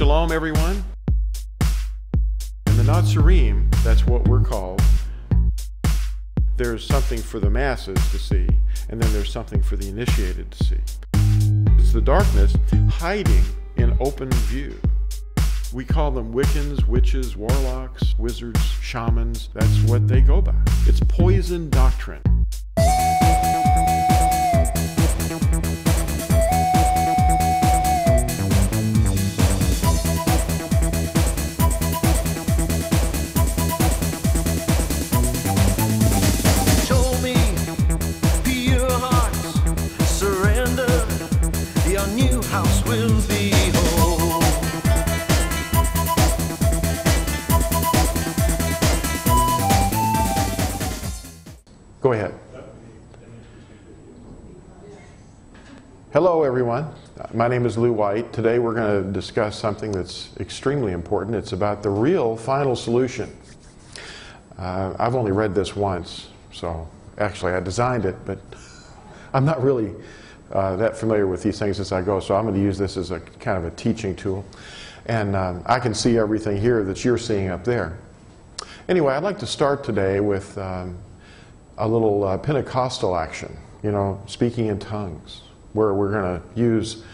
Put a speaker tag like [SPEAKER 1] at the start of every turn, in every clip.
[SPEAKER 1] Shalom, everyone. In the Nazarene, that's what we're called. There's something for the masses to see, and then there's something for the initiated to see. It's the darkness hiding in open view. We call them Wiccans, witches, warlocks, wizards, shamans. That's what they go by. It's poison doctrine. My name is Lew White. Today we're going to discuss something that's extremely important. It's about the real final solution. Uh, I've only read this once, so actually I designed it, but I'm not really uh, that familiar with these things as I go, so I'm going to use this as a kind of a teaching tool. And um, I can see everything here that you're seeing up there. Anyway, I'd like to start today with um, a little uh, Pentecostal action, you know, speaking in tongues, where we're going to use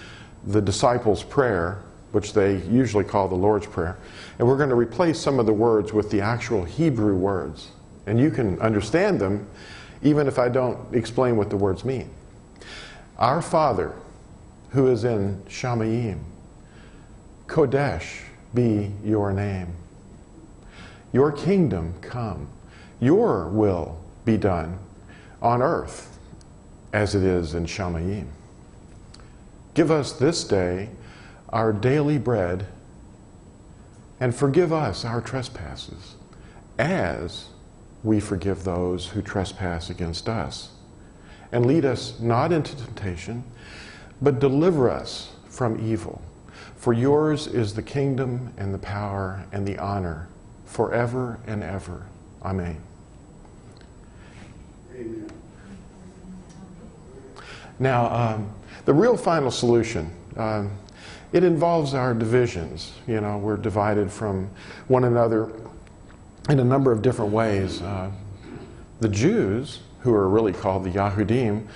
[SPEAKER 1] the disciples' prayer, which they usually call the Lord's Prayer, and we're going to replace some of the words with the actual Hebrew words. And you can understand them even if I don't explain what the words mean. Our Father, who is in Shamayim, Kodesh be your name. Your kingdom come. Your will be done on earth as it is in Shamayim. Give us this day our daily bread and forgive us our trespasses as we forgive those who trespass against us. And lead us not into temptation, but deliver us from evil. For yours is the kingdom and the power and the honor forever and ever. Amen. Amen. Now, um, the real final solution, um, it involves our divisions. You know, we're divided from one another in a number of different ways. Uh, the Jews, who are really called the Yahudim,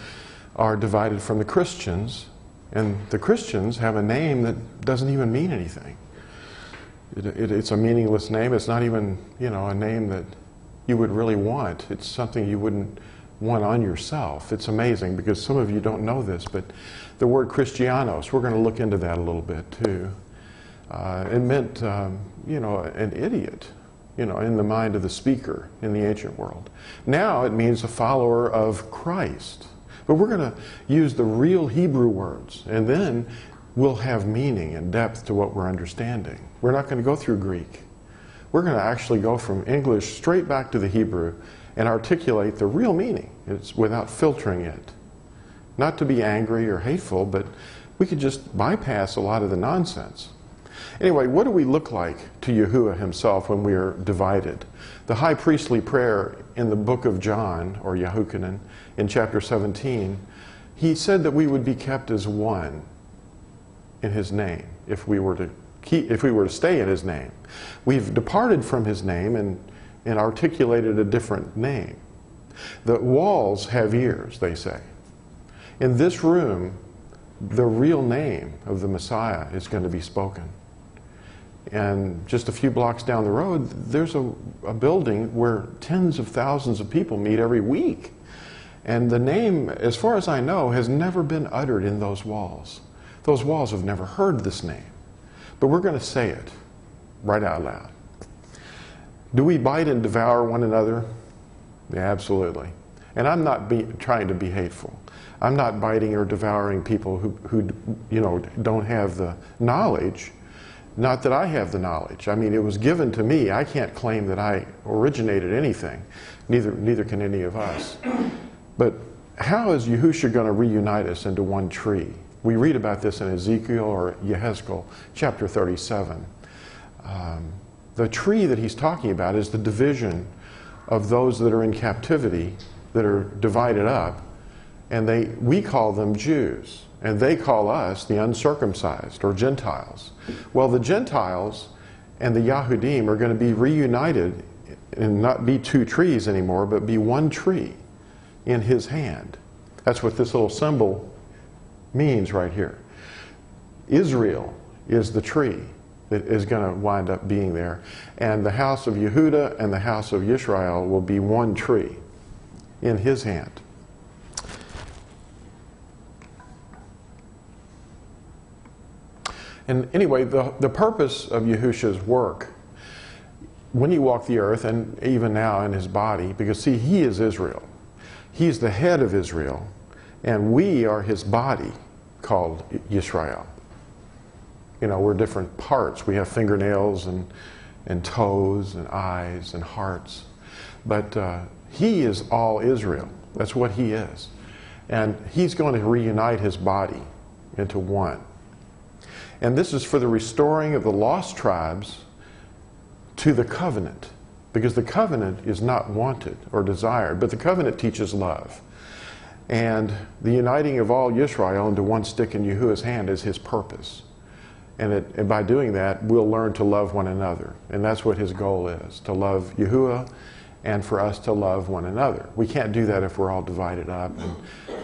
[SPEAKER 1] are divided from the Christians, and the Christians have a name that doesn't even mean anything. It, it, it's a meaningless name. It's not even, you know, a name that you would really want. It's something you wouldn't want on yourself. It's amazing because some of you don't know this, but the word Christianos, we're going to look into that a little bit too. Uh, it meant, um, you know, an idiot, you know, in the mind of the speaker in the ancient world. Now it means a follower of Christ. But we're going to use the real Hebrew words, and then we'll have meaning and depth to what we're understanding. We're not going to go through Greek. We're going to actually go from English straight back to the Hebrew and articulate the real meaning it's without filtering it. Not to be angry or hateful, but we could just bypass a lot of the nonsense. Anyway, what do we look like to Yahuwah himself when we are divided? The high priestly prayer in the book of John, or Yahukanan, in chapter 17, he said that we would be kept as one in his name if we were to keep, if we were to stay in his name. We've departed from his name and, and articulated a different name. The walls have ears, they say. In this room, the real name of the Messiah is going to be spoken. And just a few blocks down the road, there's a, a building where tens of thousands of people meet every week. And the name, as far as I know, has never been uttered in those walls. Those walls have never heard this name. But we're going to say it right out loud. Do we bite and devour one another? Yeah, absolutely. And I'm not be, trying to be hateful. I'm not biting or devouring people who, who you know, don't have the knowledge. Not that I have the knowledge. I mean, it was given to me. I can't claim that I originated anything. Neither, neither can any of us. But how is Yahusha going to reunite us into one tree? We read about this in Ezekiel or Yehezkel, chapter 37. Um, the tree that he's talking about is the division of those that are in captivity, that are divided up, And they, we call them Jews, and they call us the uncircumcised or Gentiles. Well, the Gentiles and the Yahudim are going to be reunited and not be two trees anymore, but be one tree in his hand. That's what this little symbol means right here. Israel is the tree that is going to wind up being there. And the house of Yehuda and the house of Israel will be one tree in his hand. And anyway, the, the purpose of Yahusha's work, when he walked the earth, and even now in his body, because see, he is Israel. He's the head of Israel, and we are his body called Yisrael. You know, we're different parts. We have fingernails and, and toes and eyes and hearts. But uh, he is all Israel. That's what he is. And he's going to reunite his body into one. And this is for the restoring of the lost tribes to the covenant. Because the covenant is not wanted or desired, but the covenant teaches love. And the uniting of all Israel into one stick in Yahuwah's hand is his purpose. And, it, and, by doing that, we'll learn to love one another. And that's what his goal is to love Yahuwah and for us to love one another. We can't do that if we're all divided up and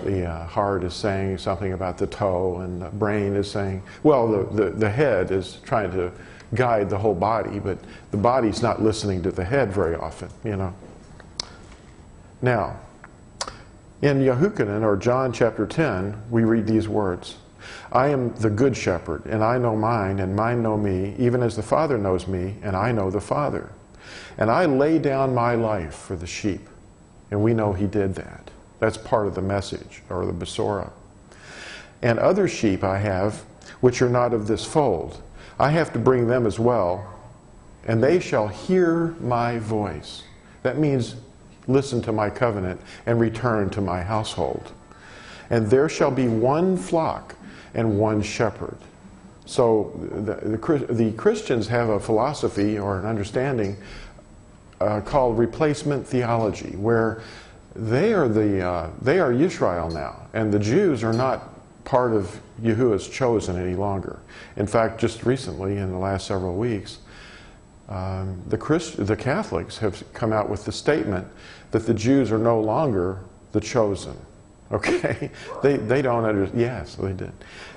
[SPEAKER 1] the uh, heart is saying something about the toe and the brain is saying, well, the, the, the head is trying to guide the whole body, but the body's not listening to the head very often, you know. Now, in Yehukanan, or John chapter 10, we read these words I am the good shepherd, and I know mine, and mine know me, even as the Father knows me, and I know the Father. And I lay down my life for the sheep. And we know he did that. That's part of the message, or the Besorah. And other sheep I have, which are not of this fold. I have to bring them as well, and they shall hear my voice. That means listen to my covenant and return to my household. And there shall be one flock and one shepherd. So the, the, the Christians have a philosophy or an understanding uh, called replacement theology, where they are the uh, they are Israel now, and the Jews are not part of Yahuwah's chosen any longer. In fact, just recently, in the last several weeks, um, the Christ, the Catholics have come out with the statement that the Jews are no longer the chosen. Okay, they they don't understand. Yes, they did,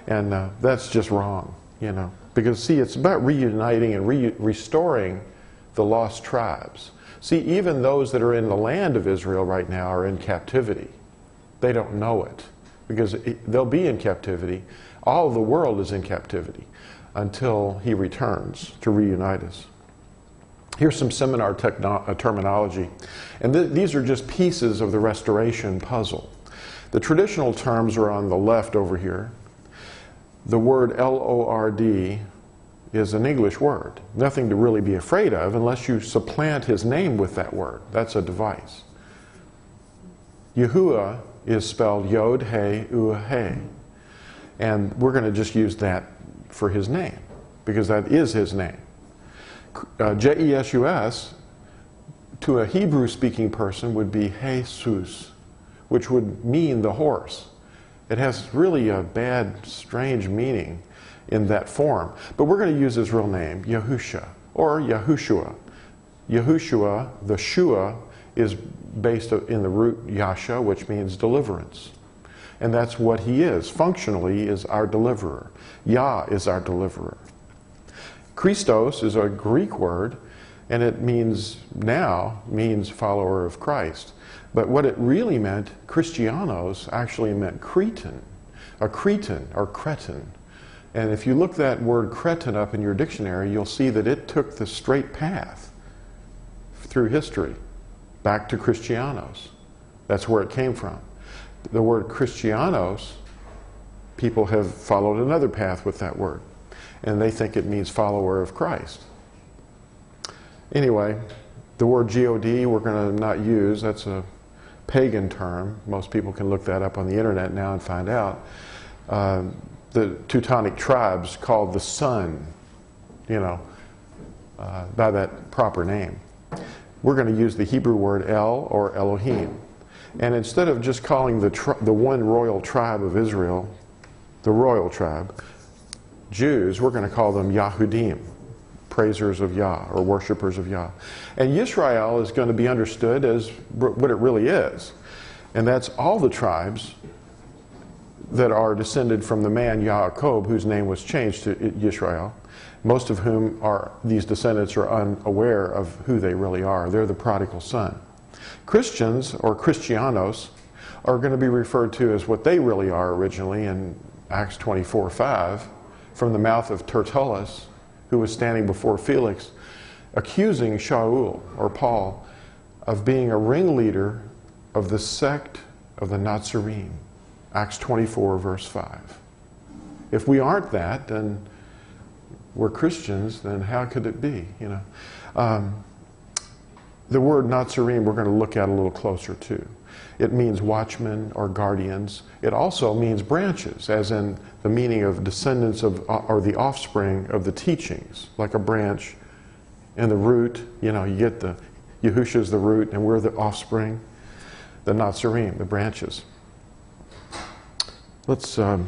[SPEAKER 1] and uh, that's just wrong. You know, because see, it's about reuniting and re- restoring the lost tribes. See, even those that are in the land of Israel right now are in captivity. They don't know it because they'll be in captivity. All of the world is in captivity until he returns to reunite us. Here's some seminar uh, terminology. And th- these are just pieces of the restoration puzzle. The traditional terms are on the left over here. The word L O R D is an English word. Nothing to really be afraid of unless you supplant his name with that word. That's a device. Yahuwah is spelled Yod He Ua He. And we're going to just use that for his name because that is his name. Uh, J E S U S to a Hebrew speaking person would be Jesus, which would mean the horse. It has really a bad, strange meaning in that form. But we're going to use his real name, Yahusha, or Yahushua. Yahushua, the Shua, is based in the root Yasha, which means deliverance. And that's what he is. Functionally, is our deliverer. Yah is our deliverer. Christos is a Greek word, and it means now means follower of Christ. But what it really meant, Christianos, actually meant cretin, a Cretan or Cretan. And if you look that word cretin up in your dictionary, you'll see that it took the straight path through history back to Christianos. That's where it came from. The word Christianos, people have followed another path with that word, and they think it means follower of Christ. Anyway, the word God we're going to not use. That's a pagan term. Most people can look that up on the internet now and find out. Um, the Teutonic tribes called the sun, you know, uh, by that proper name. We're going to use the Hebrew word El or Elohim. And instead of just calling the, the one royal tribe of Israel the royal tribe, Jews, we're going to call them Yahudim, praisers of Yah or worshipers of Yah. And Yisrael is going to be understood as what it really is. And that's all the tribes that are descended from the man Yaakov, whose name was changed to Yisrael, most of whom are these descendants are unaware of who they really are. They're the prodigal son. Christians or Christianos are going to be referred to as what they really are originally in Acts 24 5 from the mouth of Tertullus, who was standing before Felix, accusing Shaul or Paul of being a ringleader of the sect of the Nazarene. Acts 24, verse 5. If we aren't that, then we're Christians, then how could it be? You know, um, the word Nazarene we're going to look at a little closer too. It means watchmen or guardians. It also means branches, as in the meaning of descendants of or the offspring of the teachings, like a branch and the root. You know, you get the Yahusha's the root, and we're the offspring. The Nazarene, the branches. Let's um,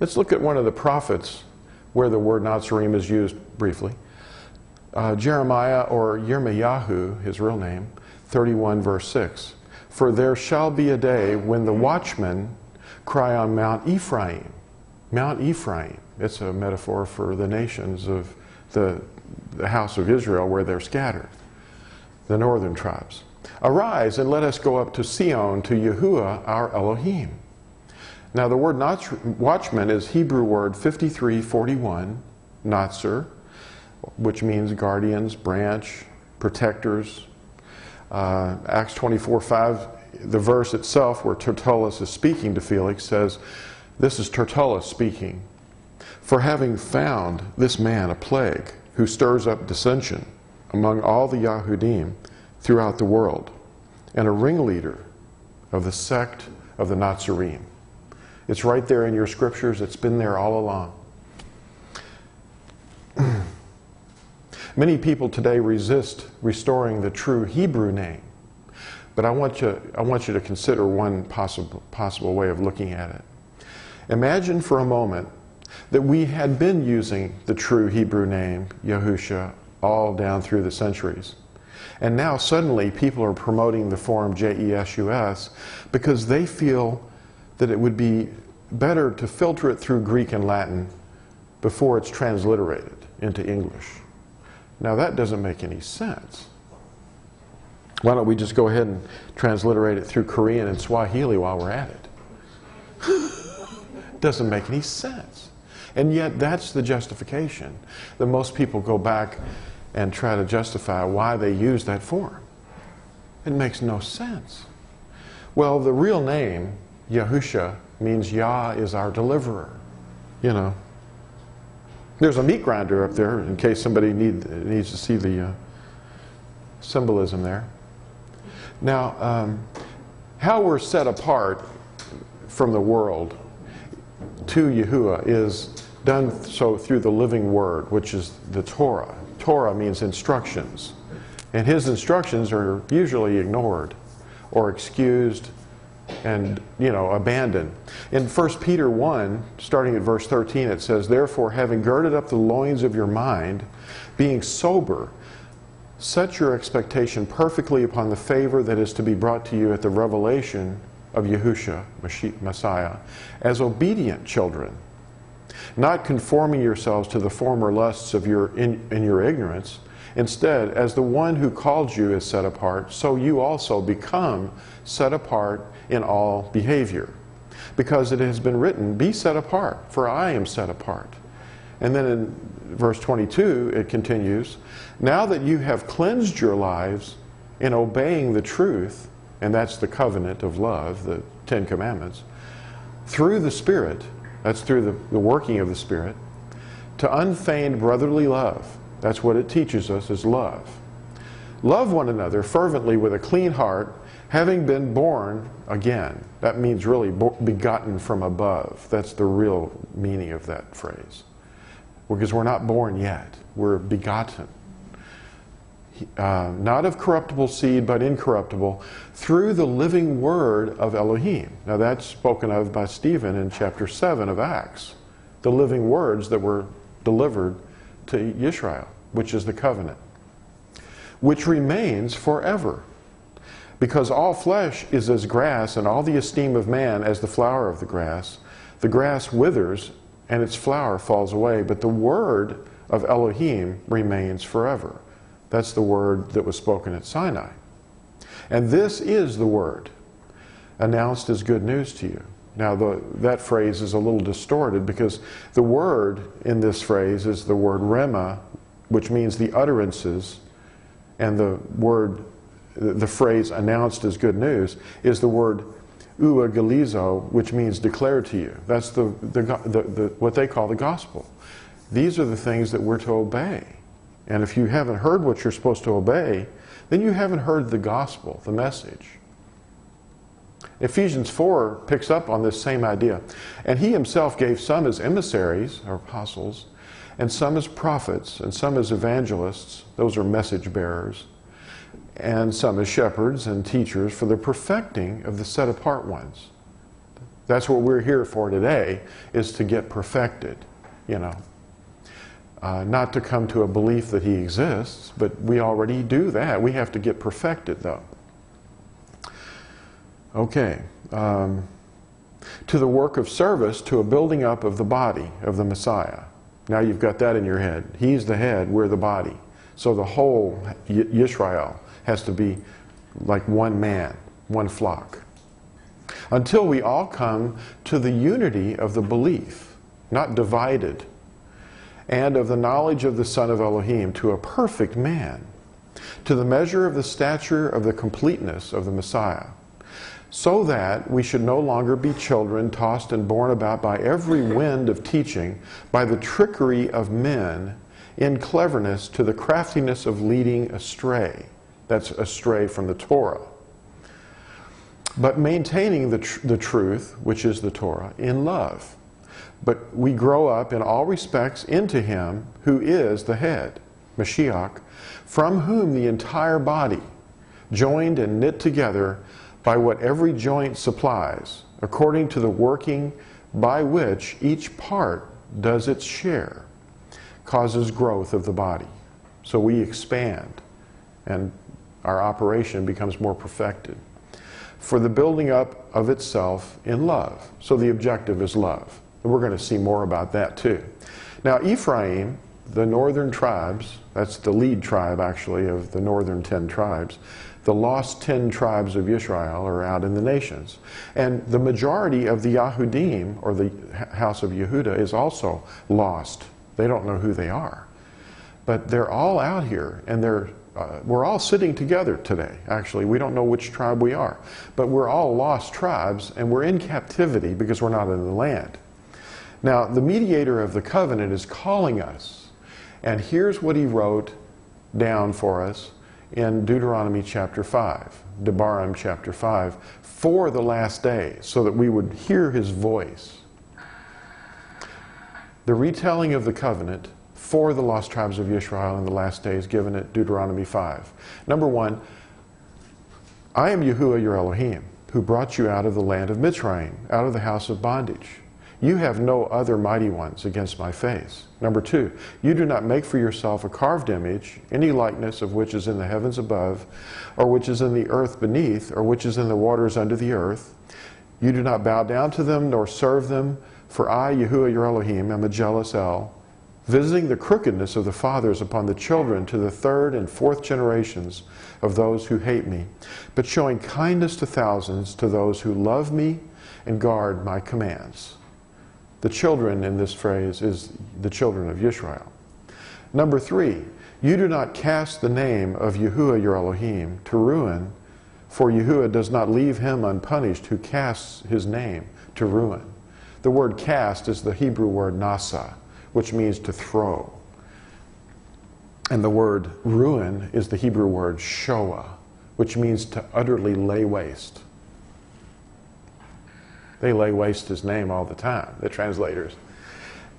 [SPEAKER 1] let's look at one of the prophets where the word Nazarene is used briefly. Uh, Jeremiah or Yirmiyahu, his real name, 31 verse 6. For there shall be a day when the watchmen cry on Mount Ephraim. Mount Ephraim. It's a metaphor for the nations of the, the house of Israel where they're scattered, the northern tribes. Arise and let us go up to Sion, to Yahuwah our Elohim. Now, the word watchman is Hebrew word 5341, Natzer, which means guardians, branch, protectors. Uh, Acts 24 5, the verse itself where Tertullus is speaking to Felix says, This is Tertullus speaking. For having found this man a plague who stirs up dissension among all the Yahudim throughout the world, and a ringleader of the sect of the Nazarene. It's right there in your scriptures, it's been there all along. Many people today resist restoring the true Hebrew name, but I want you, I want you to consider one possible, possible way of looking at it. Imagine for a moment that we had been using the true Hebrew name, Yahusha, all down through the centuries. And now suddenly people are promoting the form J-E-S-U-S because they feel that it would be better to filter it through Greek and Latin before it's transliterated into English. Now that doesn't make any sense. Why don't we just go ahead and transliterate it through Korean and Swahili while we're at it? doesn't make any sense. And yet that's the justification that most people go back and try to justify why they use that form. It makes no sense. Well, the real name, Yahusha, means Yah is our deliverer. You know. There's a meat grinder up there in case somebody need, needs to see the uh, symbolism there. Now, um, how we're set apart from the world to Yahuwah is done so through the living word, which is the Torah. Torah means instructions. And his instructions are usually ignored or excused and you know abandoned. In 1 Peter 1, starting at verse 13, it says, Therefore, having girded up the loins of your mind, being sober, set your expectation perfectly upon the favor that is to be brought to you at the revelation of Yahusha, Messiah, as obedient children, not conforming yourselves to the former lusts of your in, in your ignorance. Instead, as the one who called you is set apart, so you also become set apart in all behavior. Because it has been written, Be set apart, for I am set apart. And then in verse 22, it continues, Now that you have cleansed your lives in obeying the truth, and that's the covenant of love, the Ten Commandments, through the Spirit, that's through the, the working of the Spirit, to unfeigned brotherly love. That's what it teaches us is love. Love one another fervently with a clean heart having been born again. That means really begotten from above. That's the real meaning of that phrase. Because we're not born yet, we're begotten. uh, not of corruptible seed, but incorruptible, through the living word of Elohim. Now, that's spoken of by Stephen in chapter 7 of Acts. The living words that were delivered to Israel, which is the covenant, which remains forever. Because all flesh is as grass, and all the esteem of man as the flower of the grass. The grass withers, and its flower falls away, but the word of Elohim remains forever. That's the word that was spoken at Sinai. And this is the word announced as good news to you. Now, the, that phrase is a little distorted because the word in this phrase is the word rhema, which means the utterances, and the word, the phrase announced as good news, is the word euangelizo, which means declare to you. That's the, the, the, the, what they call the gospel. These are the things that we're to obey. And if you haven't heard what you're supposed to obey, then you haven't heard the gospel, the message. Ephesians 4 picks up on this same idea. And he himself gave some as emissaries, or apostles, and some as prophets, and some as evangelists, those are message bearers, and some as shepherds and teachers for the perfecting of the set apart ones. That's what we're here for today, is to get perfected, you know. Uh, not to come to a belief that he exists, but we already do that. We have to get perfected, though. Okay. Um, to the work of service, to a building up of the body of the Messiah. Now you've got that in your head. He's the head, we're the body. So the whole Yisrael has to be like one man, one flock. Until we all come to the unity of the belief, not divided, and of the knowledge of the Son of Elohim, to a perfect man, to the measure of the stature of the completeness of the Messiah so that we should no longer be children tossed and borne about by every wind of teaching, by the trickery of men, in cleverness to the craftiness of leading astray. That's astray from the Torah. But maintaining the, tr- the truth, which is the Torah, in love. But we grow up in all respects into Him who is the head, Mashiach, from whom the entire body, joined and knit together, by what every joint supplies, according to the working by which each part does its share, causes growth of the body. So we expand and our operation becomes more perfected. For the building up of itself in love. So the objective is love. And we're going to see more about that too. Now, Ephraim, the northern tribes, that's the lead tribe actually of the northern 10 tribes, the lost 10 tribes of Israel are out in the nations. And the majority of the Yahudim, or the house of Yehuda, is also lost. They don't know who they are. But they're all out here, and they're, uh, we're all sitting together today, actually. We don't know which tribe we are. But we're all lost tribes, and we're in captivity because we're not in the land. Now, the mediator of the covenant is calling us. And here's what he wrote down for us in Deuteronomy chapter 5, Devarim chapter 5, for the last day, so that we would hear his voice. The retelling of the covenant for the lost tribes of Israel in the last days given at Deuteronomy 5. Number one, I am Yahuwah your Elohim, who brought you out of the land of Mitzrayim, out of the house of bondage. You have no other mighty ones against my face. Number two, you do not make for yourself a carved image, any likeness of which is in the heavens above, or which is in the earth beneath, or which is in the waters under the earth. You do not bow down to them nor serve them, for I, Yahuwah your Elohim, am a jealous El, visiting the crookedness of the fathers upon the children to the third and fourth generations of those who hate me, but showing kindness to thousands to those who love me and guard my commands. The children in this phrase is the children of Israel. Number three, you do not cast the name of Yahuwah your Elohim to ruin, for Yahuwah does not leave him unpunished who casts his name to ruin. The word cast is the Hebrew word nasa, which means to throw. And the word ruin is the Hebrew word shoah, which means to utterly lay waste. They lay waste his name all the time, the translators.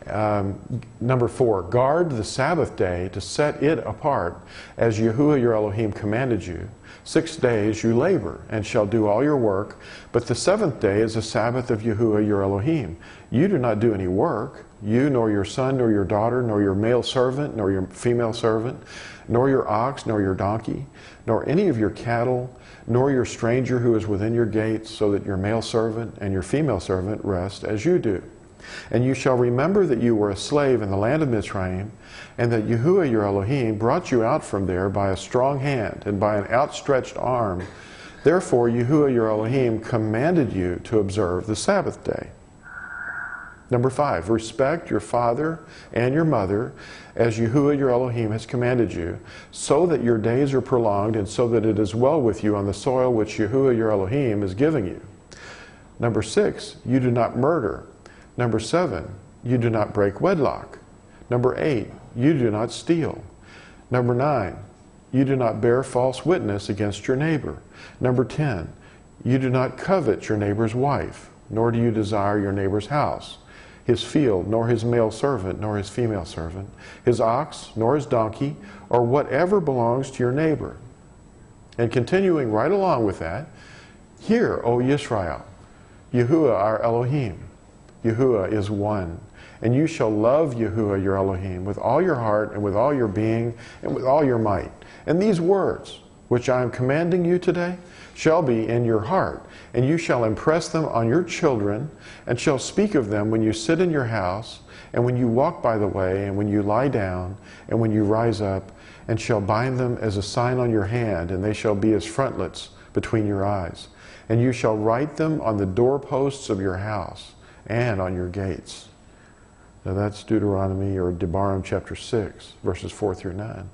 [SPEAKER 1] Um, number four, guard the Sabbath day to set it apart as Yahuwah your Elohim commanded you. Six days you labor and shall do all your work, but the seventh day is a Sabbath of Yahuwah your Elohim. You do not do any work, you nor your son nor your daughter, nor your male servant, nor your female servant, nor your ox, nor your donkey, nor any of your cattle, nor your stranger who is within your gates, so that your male servant and your female servant rest as you do. And you shall remember that you were a slave in the land of Mizraim, and that Yahuwah your Elohim brought you out from there by a strong hand and by an outstretched arm. Therefore, Yahuwah your Elohim commanded you to observe the Sabbath day. Number five, respect your father and your mother as Yahuwah your Elohim has commanded you, so that your days are prolonged and so that it is well with you on the soil which Yahuwah your Elohim is giving you. Number six, you do not murder. Number seven, you do not break wedlock. Number eight, you do not steal. Number nine, you do not bear false witness against your neighbor. Number 10, you do not covet your neighbor's wife, nor do you desire your neighbor's house, his field, nor his male servant, nor his female servant, his ox, nor his donkey, or whatever belongs to your neighbor. And continuing right along with that, hear, O Yisrael, Yahuwah our Elohim. Yahuwah is one. And you shall love Yahuwah your Elohim with all your heart and with all your being and with all your might. And these words, which I am commanding you today, shall be in your heart, and you shall impress them on your children, and shall speak of them when you sit in your house, and when you walk by the way, and when you lie down, and when you rise up, and shall bind them as a sign on your hand, and they shall be as frontlets between your eyes. And you shall write them on the doorposts of your house and on your gates. Now that's Deuteronomy or Devarim chapter 6, verses 4 through 9.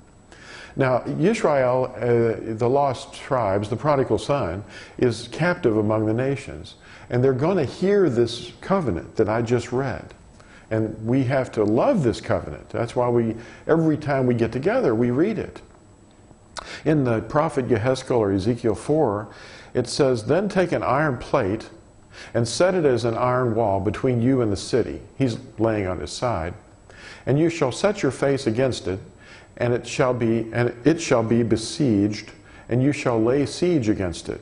[SPEAKER 1] Now, Israel, uh, the lost tribes, the prodigal son, is captive among the nations. And they're going to hear this covenant that I just read. And we have to love this covenant. That's why we, every time we get together, we read it. In the prophet Yehezkel or Ezekiel 4, it says, Then take an iron plate and set it as an iron wall between you and the city. He's laying on his side. And you shall set your face against it, and it shall be and it shall be besieged, and you shall lay siege against it.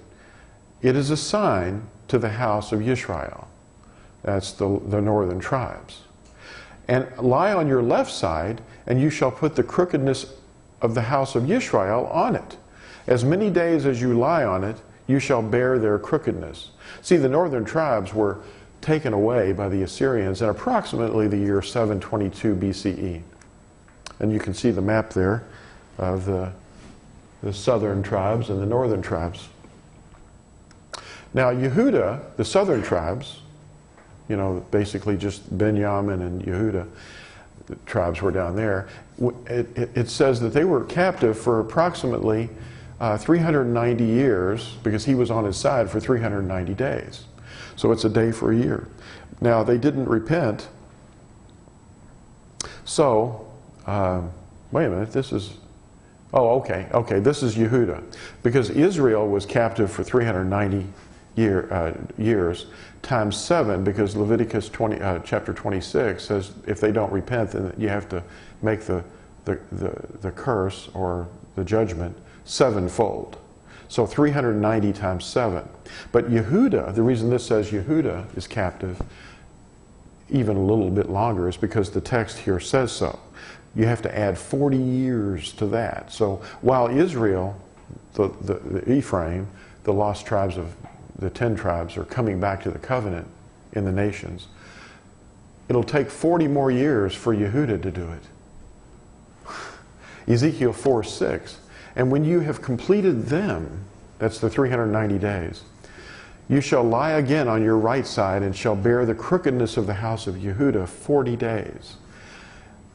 [SPEAKER 1] It is a sign to the house of Israel. That's the, the northern tribes. And lie on your left side, and you shall put the crookedness of the house of Israel on it. As many days as you lie on it, you shall bear their crookedness. See, the northern tribes were taken away by the Assyrians in approximately the year 722 BCE. And you can see the map there of the, the southern tribes and the northern tribes. Now, Yehuda, the southern tribes, you know, basically just Benjamin and Yehuda, the tribes were down there. It, it, it says that they were captive for approximately uh, 390 years because he was on his side for 390 days. So it's a day for a year. Now, they didn't repent. So, uh, wait a minute, this is, oh, okay, okay, this is Yehuda. Because Israel was captive for 390 year, uh, years times seven, because Leviticus 20, uh, chapter 26 says if they don't repent, then you have to make the, the, the, the curse or the judgment sevenfold. So 390 times 7. But Yehuda, the reason this says Yehuda is captive even a little bit longer is because the text here says so. You have to add 40 years to that. So while Israel, the, the, the Ephraim, the lost tribes of the 10 tribes are coming back to the covenant in the nations, it'll take 40 more years for Yehuda to do it. Ezekiel 4 6 and when you have completed them, that's the 390 days, you shall lie again on your right side and shall bear the crookedness of the house of Yehuda 40 days.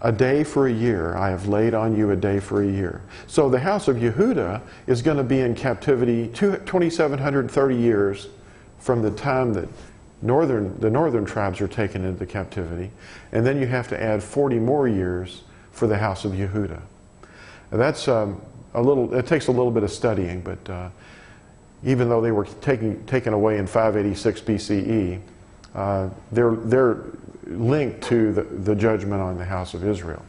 [SPEAKER 1] A day for a year, I have laid on you a day for a year. So the house of Yehuda is going to be in captivity 2,730 years from the time that northern, the northern tribes are taken into captivity. And then you have to add 40 more years for the house of Yehuda. That's um, a little, it takes a little bit of studying, but uh, even though they were taking, taken away in 586 BCE, uh, they're, they're linked to the, the judgment on the house of Israel.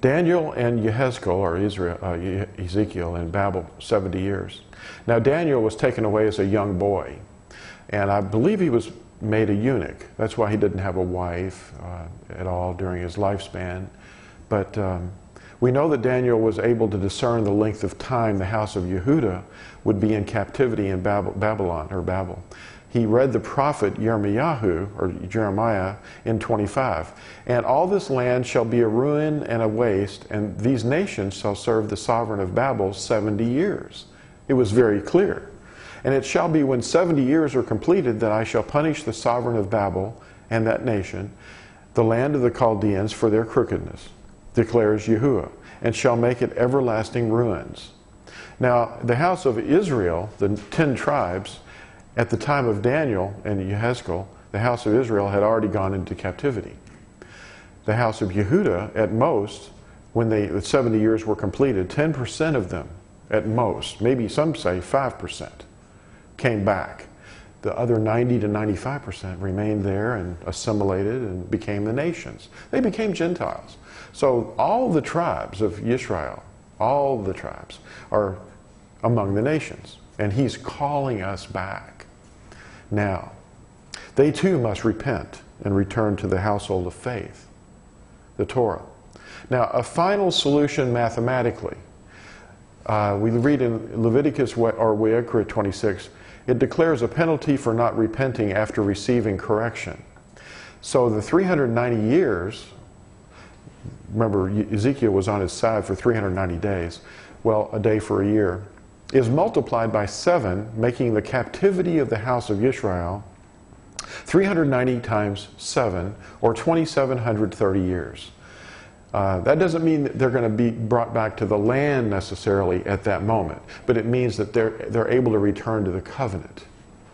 [SPEAKER 1] Daniel and Yehezkel, or Israel, uh, Ezekiel, in Babel 70 years. Now, Daniel was taken away as a young boy, and I believe he was made a eunuch. That's why he didn't have a wife uh, at all during his lifespan. But um, we know that Daniel was able to discern the length of time the house of Yehuda would be in captivity in Babylon or Babel he read the prophet Yirmiyahu, or Jeremiah, in 25. And all this land shall be a ruin and a waste, and these nations shall serve the sovereign of Babel 70 years. It was very clear. And it shall be when 70 years are completed that I shall punish the sovereign of Babel and that nation, the land of the Chaldeans, for their crookedness, declares Yahuwah, and shall make it everlasting ruins. Now, the house of Israel, the ten tribes, at the time of Daniel and Yehezkel, the house of Israel had already gone into captivity. The house of Yehuda, at most, when they, the 70 years were completed, 10% of them, at most, maybe some say 5%, came back. The other 90 to 95% remained there and assimilated and became the nations. They became Gentiles. So all the tribes of Israel, all the tribes, are among the nations. And he's calling us back now. They too must repent and return to the household of faith, the Torah. Now, a final solution mathematically. Uh, we read in Leviticus what or Vayikra 26, it declares a penalty for not repenting after receiving correction. So the 390 years, remember Ezekiel was on his side for 390 days, well, a day for a year is multiplied by 7, making the captivity of the house of Israel 390 times 7, or 2,730 years. Uh, that doesn't mean that they're going to be brought back to the land necessarily at that moment, but it means that they're, they're able to return to the covenant.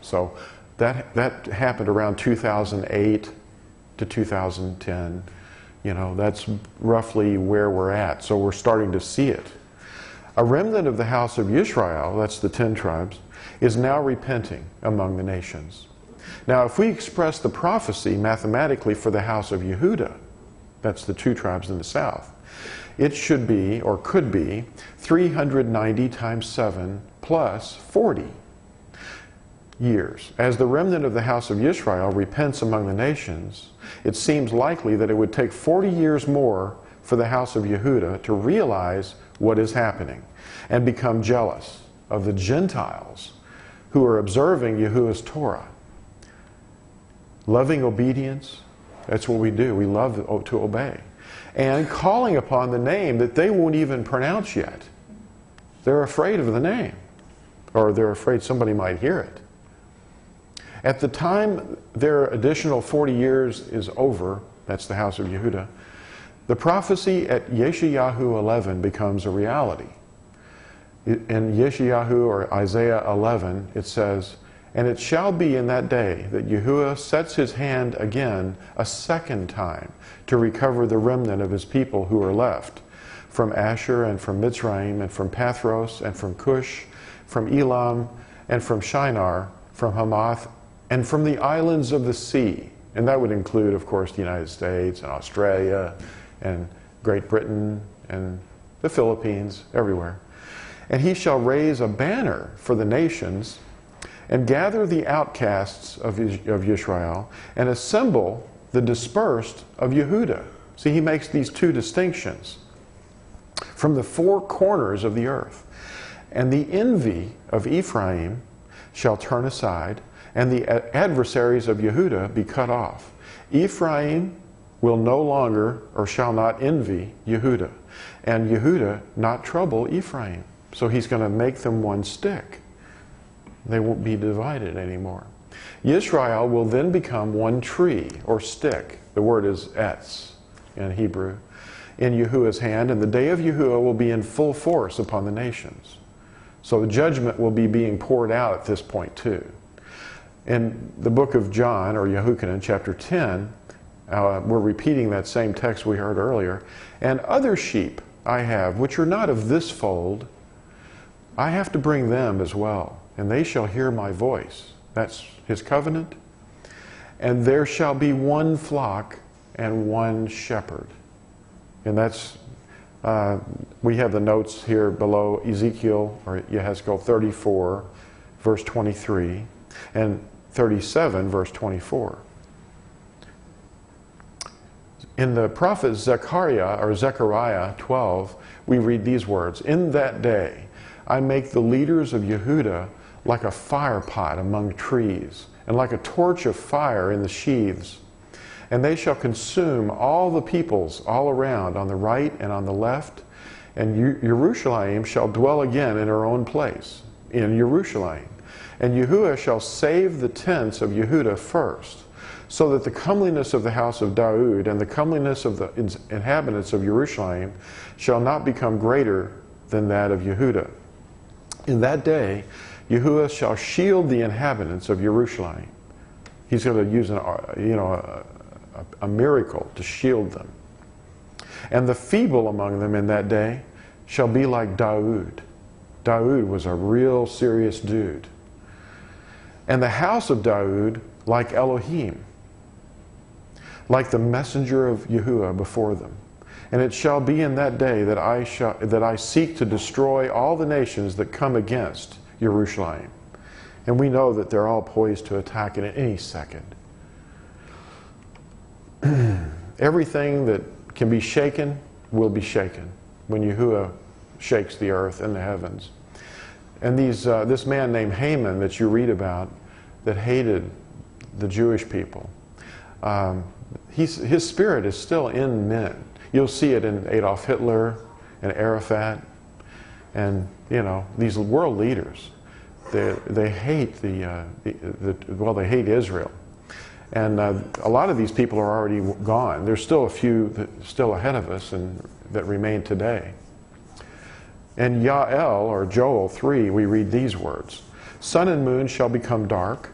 [SPEAKER 1] So that, that happened around 2008 to 2010. You know, that's roughly where we're at. So we're starting to see it. A remnant of the house of Israel, that's the ten tribes, is now repenting among the nations. Now, if we express the prophecy mathematically for the house of Yehuda, that's the two tribes in the south, it should be, or could be, 390 times 7 plus 40 years. As the remnant of the house of Israel repents among the nations, it seems likely that it would take 40 years more for the house of Yehuda to realize what is happening and become jealous of the Gentiles who are observing Yahuwah's Torah. Loving obedience, that's what we do. We love to obey. And calling upon the name that they won't even pronounce yet. They're afraid of the name, or they're afraid somebody might hear it. At the time their additional 40 years is over, that's the house of Yehuda, the prophecy at Yeshayahu 11 becomes a reality. In Yeshayahu or Isaiah 11, it says, And it shall be in that day that Yahuwah sets his hand again a second time to recover the remnant of his people who are left from Asher and from Mitzrayim and from Pathros and from Cush, from Elam and from Shinar, from Hamath, and from the islands of the sea. And that would include, of course, the United States and Australia and Great Britain and the Philippines, everywhere. And he shall raise a banner for the nations and gather the outcasts of, of Israel and assemble the dispersed of Yehuda. See, he makes these two distinctions from the four corners of the earth. And the envy of Ephraim shall turn aside, and the adversaries of Yehuda be cut off. Ephraim will no longer or shall not envy Yehuda, and Yehuda not trouble Ephraim. So he's going to make them one stick. They won't be divided anymore. Israel will then become one tree or stick. The word is etz in Hebrew, in Yahuwah's hand, and the day of Yahuwah will be in full force upon the nations. So the judgment will be being poured out at this point too. In the book of John, or Yehukanan, chapter 10, uh, we're repeating that same text we heard earlier. And other sheep I have, which are not of this fold, I have to bring them as well, and they shall hear my voice. That's his covenant. and there shall be one flock and one shepherd. And that's, uh, we have the notes here below Ezekiel or Yehezkel 34, verse 23, and 37, verse 24. In the prophet Zechariah or Zechariah 12, we read these words In that day I make the leaders of Yehuda like a fire pot among trees, and like a torch of fire in the sheaths. And they shall consume all the peoples all around, on the right and on the left. And Jerusalem shall dwell again in her own place, in Jerusalem. And Yahuwah shall save the tents of Yehuda first, so that the comeliness of the house of Daud and the comeliness of the inhabitants of Jerusalem shall not become greater than that of Yehuda. In that day, Yahuwah shall shield the inhabitants of Jerusalem. He's going to use an, uh, you know, a, a, a miracle to shield them. And the feeble among them in that day shall be like Daud. Daud was a real serious dude. And the house of Daud like Elohim, like the messenger of Yahuwah before them. And it shall be in that day that I, shall, that I seek to destroy all the nations that come against Jerusalem. And we know that they're all poised to attack it at any second. Everything that can be shaken will be shaken when Yahuwah shakes the earth and the heavens. And these, uh, this man named Haman that you read about that hated the Jewish people, um, his spirit is still in men. You'll see it in Adolf Hitler and Arafat and, you know, these world leaders. They, they hate the, uh, the, the, well, they hate Israel. And uh, a lot of these people are already gone. There's still a few that still ahead of us and that remain today. In Yael, or Joel 3, we read these words Sun and moon shall become dark,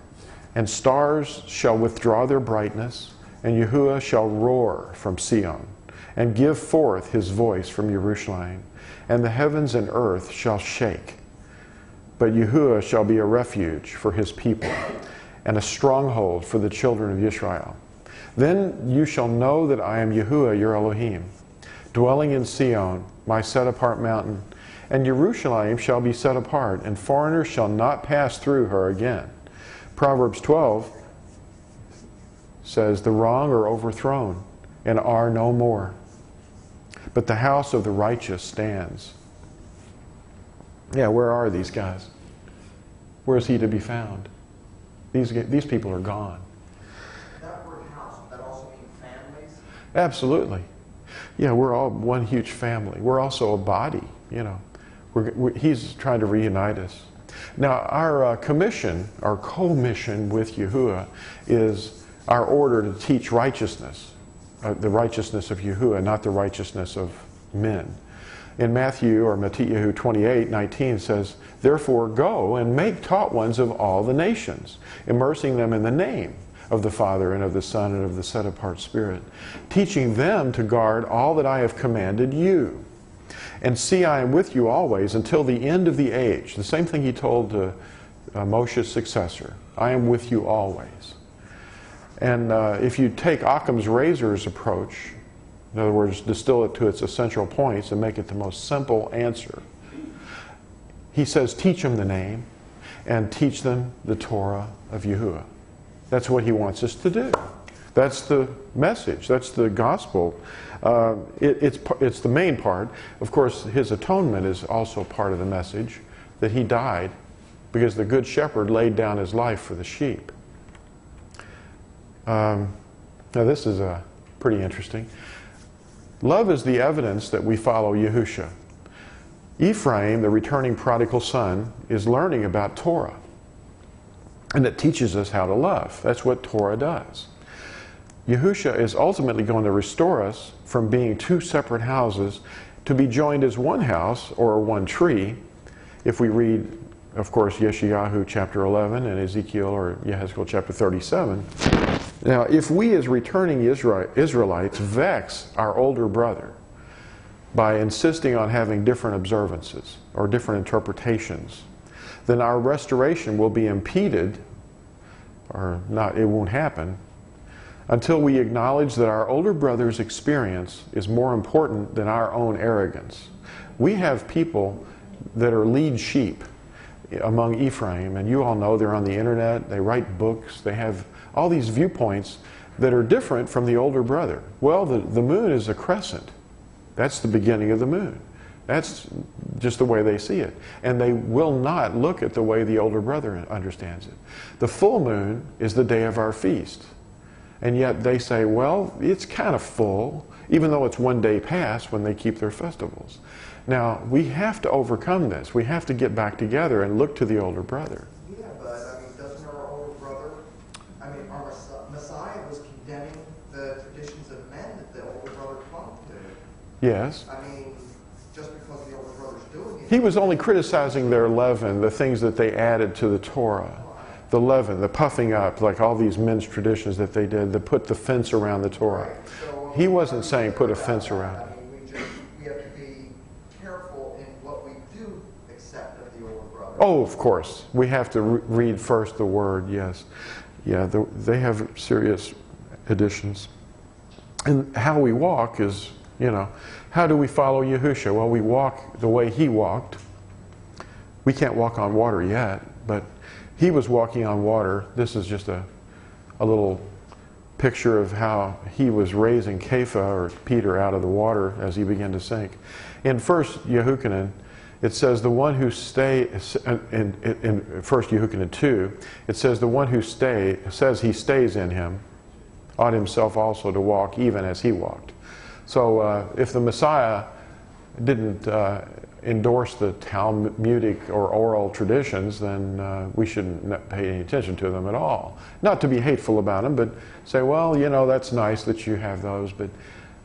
[SPEAKER 1] and stars shall withdraw their brightness, and Yahuwah shall roar from Sion and give forth his voice from Jerusalem, and the heavens and earth shall shake. But Yahuwah shall be a refuge for his people, and a stronghold for the children of Israel. Then you shall know that I am Yahuwah your Elohim, dwelling in Sion, my set apart mountain, and Jerusalem shall be set apart, and foreigners shall not pass through her again. Proverbs 12 says, The wrong are overthrown and are no more but the house of the righteous stands. Yeah, where are these guys? Where is he to be found? These, these people are gone.
[SPEAKER 2] That word house, that also mean families?
[SPEAKER 1] Absolutely. Yeah, we're all one huge family. We're also a body, you know. We're, we're, he's trying to reunite us. Now, our uh, commission, our co-mission with Yahuwah is our order to teach righteousness uh, the righteousness of Yahuwah, not the righteousness of men. In Matthew or Matthew 28, 19 says, Therefore go and make taught ones of all the nations, immersing them in the name of the Father and of the Son and of the set apart Spirit, teaching them to guard all that I have commanded you. And see, I am with you always until the end of the age. The same thing he told uh, uh, Moshe's successor I am with you always. And uh, if you take Occam's razor's approach, in other words, distill it to its essential points and make it the most simple answer, he says, teach them the name and teach them the Torah of Yahuwah. That's what he wants us to do. That's the message. That's the gospel. Uh, it, it's, it's the main part. Of course, his atonement is also part of the message that he died because the good shepherd laid down his life for the sheep. Um, now, this is uh, pretty interesting. Love is the evidence that we follow Yahusha. Ephraim, the returning prodigal son, is learning about Torah. And it teaches us how to love. That's what Torah does. Yahusha is ultimately going to restore us from being two separate houses to be joined as one house or one tree if we read, of course, Yeshayahu chapter 11 and Ezekiel or Yehezkel chapter 37. Now, if we as returning Israelites vex our older brother by insisting on having different observances or different interpretations, then our restoration will be impeded, or not, it won't happen, until we acknowledge that our older brother's experience is more important than our own arrogance. We have people that are lead sheep among Ephraim, and you all know they're on the internet, they write books, they have all these viewpoints that are different from the older brother. Well, the, the moon is a crescent. That's the beginning of the moon. That's just the way they see it. And they will not look at the way the older brother understands it. The full moon is the day of our feast. And yet they say, well, it's kind of full, even though it's one day past when they keep their festivals. Now, we have to overcome this. We have to get back together and look to the older brother.
[SPEAKER 2] Yeah, but I mean, doesn't our older brother, I mean, our Mess- Messiah was condemning the traditions of men that the older brother clung to.
[SPEAKER 1] Yes.
[SPEAKER 2] I mean, just because the older brother's doing it.
[SPEAKER 1] He was only criticizing their leaven, the things that they added to the Torah. The leaven, the puffing up, like all these men's traditions that they did, that put the fence around the Torah.
[SPEAKER 2] Right, so, um,
[SPEAKER 1] He wasn't saying put a fence around
[SPEAKER 2] I
[SPEAKER 1] it.
[SPEAKER 2] mean, we just, we have to be careful in what we do accept of the older brother.
[SPEAKER 1] Oh, of course. We have to re- read first the word, yes. Yeah, the, they have serious additions. And how we walk is, you know, how do we follow Yahusha? Well, we walk the way he walked. We can't walk on water yet, but he was walking on water. This is just a, a little picture of how he was raising Kepha or Peter out of the water as he began to sink. In First Yehukanan, it says the one who stay in, in, in First Yehukanan two, it says the one who stay says he stays in him ought himself also to walk even as he walked. So uh, if the Messiah didn't uh, endorse the Talmudic or oral traditions, then uh, we shouldn't pay any attention to them at all. Not to be hateful about them, but say, well, you know, that's nice that you have those, but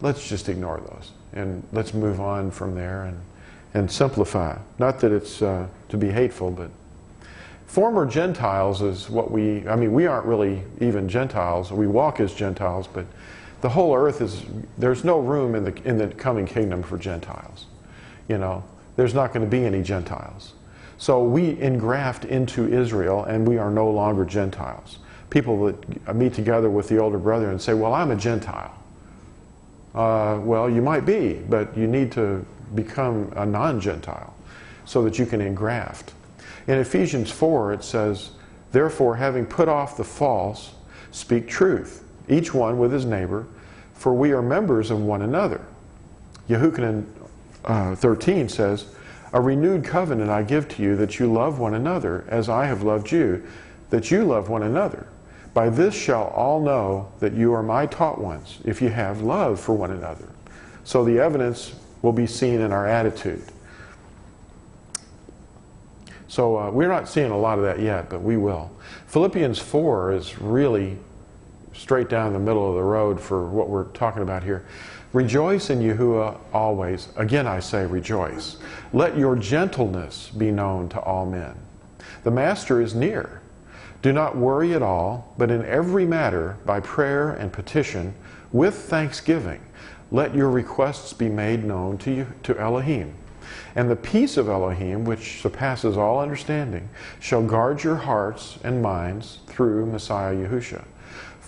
[SPEAKER 1] let's just ignore those and let's move on from there and, and simplify. Not that it's uh, to be hateful, but former Gentiles is what we, I mean, we aren't really even Gentiles. We walk as Gentiles, but the whole earth is, there's no room in the, in the coming kingdom for Gentiles. You know, there's not going to be any Gentiles. So we engraft into Israel and we are no longer Gentiles. People that meet together with the older brother and say, Well, I'm a Gentile. Uh, well, you might be, but you need to become a non Gentile so that you can engraft. In Ephesians 4, it says, Therefore, having put off the false, speak truth, each one with his neighbor, for we are members of one another. Yehukanan uh, 13 says, A renewed covenant I give to you that you love one another as I have loved you, that you love one another. By this shall all know that you are my taught ones, if you have love for one another. So the evidence will be seen in our attitude. So uh, we're not seeing a lot of that yet, but we will. Philippians 4 is really straight down the middle of the road for what we're talking about here. Rejoice in Yahuwah always. Again, I say rejoice. Let your gentleness be known to all men. The Master is near. Do not worry at all, but in every matter, by prayer and petition, with thanksgiving, let your requests be made known to you to Elohim. And the peace of Elohim, which surpasses all understanding, shall guard your hearts and minds through Messiah Yahusha.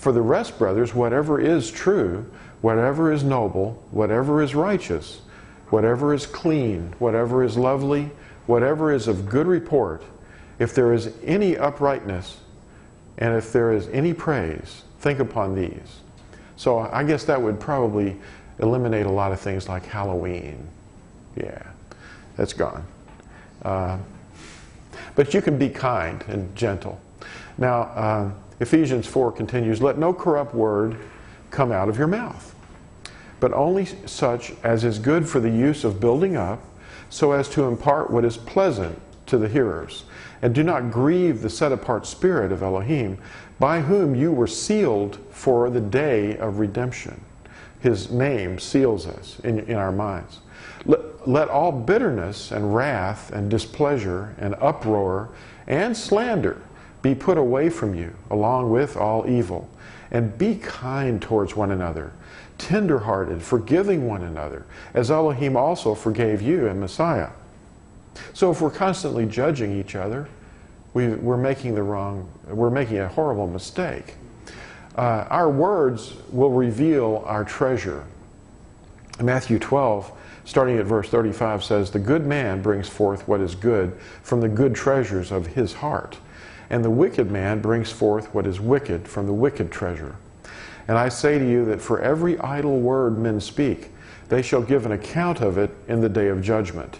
[SPEAKER 1] For the rest, brothers, whatever is true, whatever is noble, whatever is righteous, whatever is clean, whatever is lovely, whatever is of good report, if there is any uprightness, and if there is any praise, think upon these. So I guess that would probably eliminate a lot of things like Halloween. Yeah, that's gone. Uh, but you can be kind and gentle. Now, uh, Ephesians 4 continues Let no corrupt word come out of your mouth, but only such as is good for the use of building up, so as to impart what is pleasant to the hearers. And do not grieve the set apart spirit of Elohim, by whom you were sealed for the day of redemption. His name seals us in, in our minds. Let, let all bitterness and wrath and displeasure and uproar and slander be put away from you, along with all evil. And be kind towards one another, tenderhearted, forgiving one another, as Elohim also forgave you in Messiah. So if we're constantly judging each other, we, we're making the wrong, we're making a horrible mistake. Uh, our words will reveal our treasure. Matthew 12, starting at verse 35, says, The good man brings forth what is good from the good treasures of his heart, and the wicked man brings forth what is wicked from the wicked treasure. And I say to you that for every idle word men speak, they shall give an account of it in the day of judgment.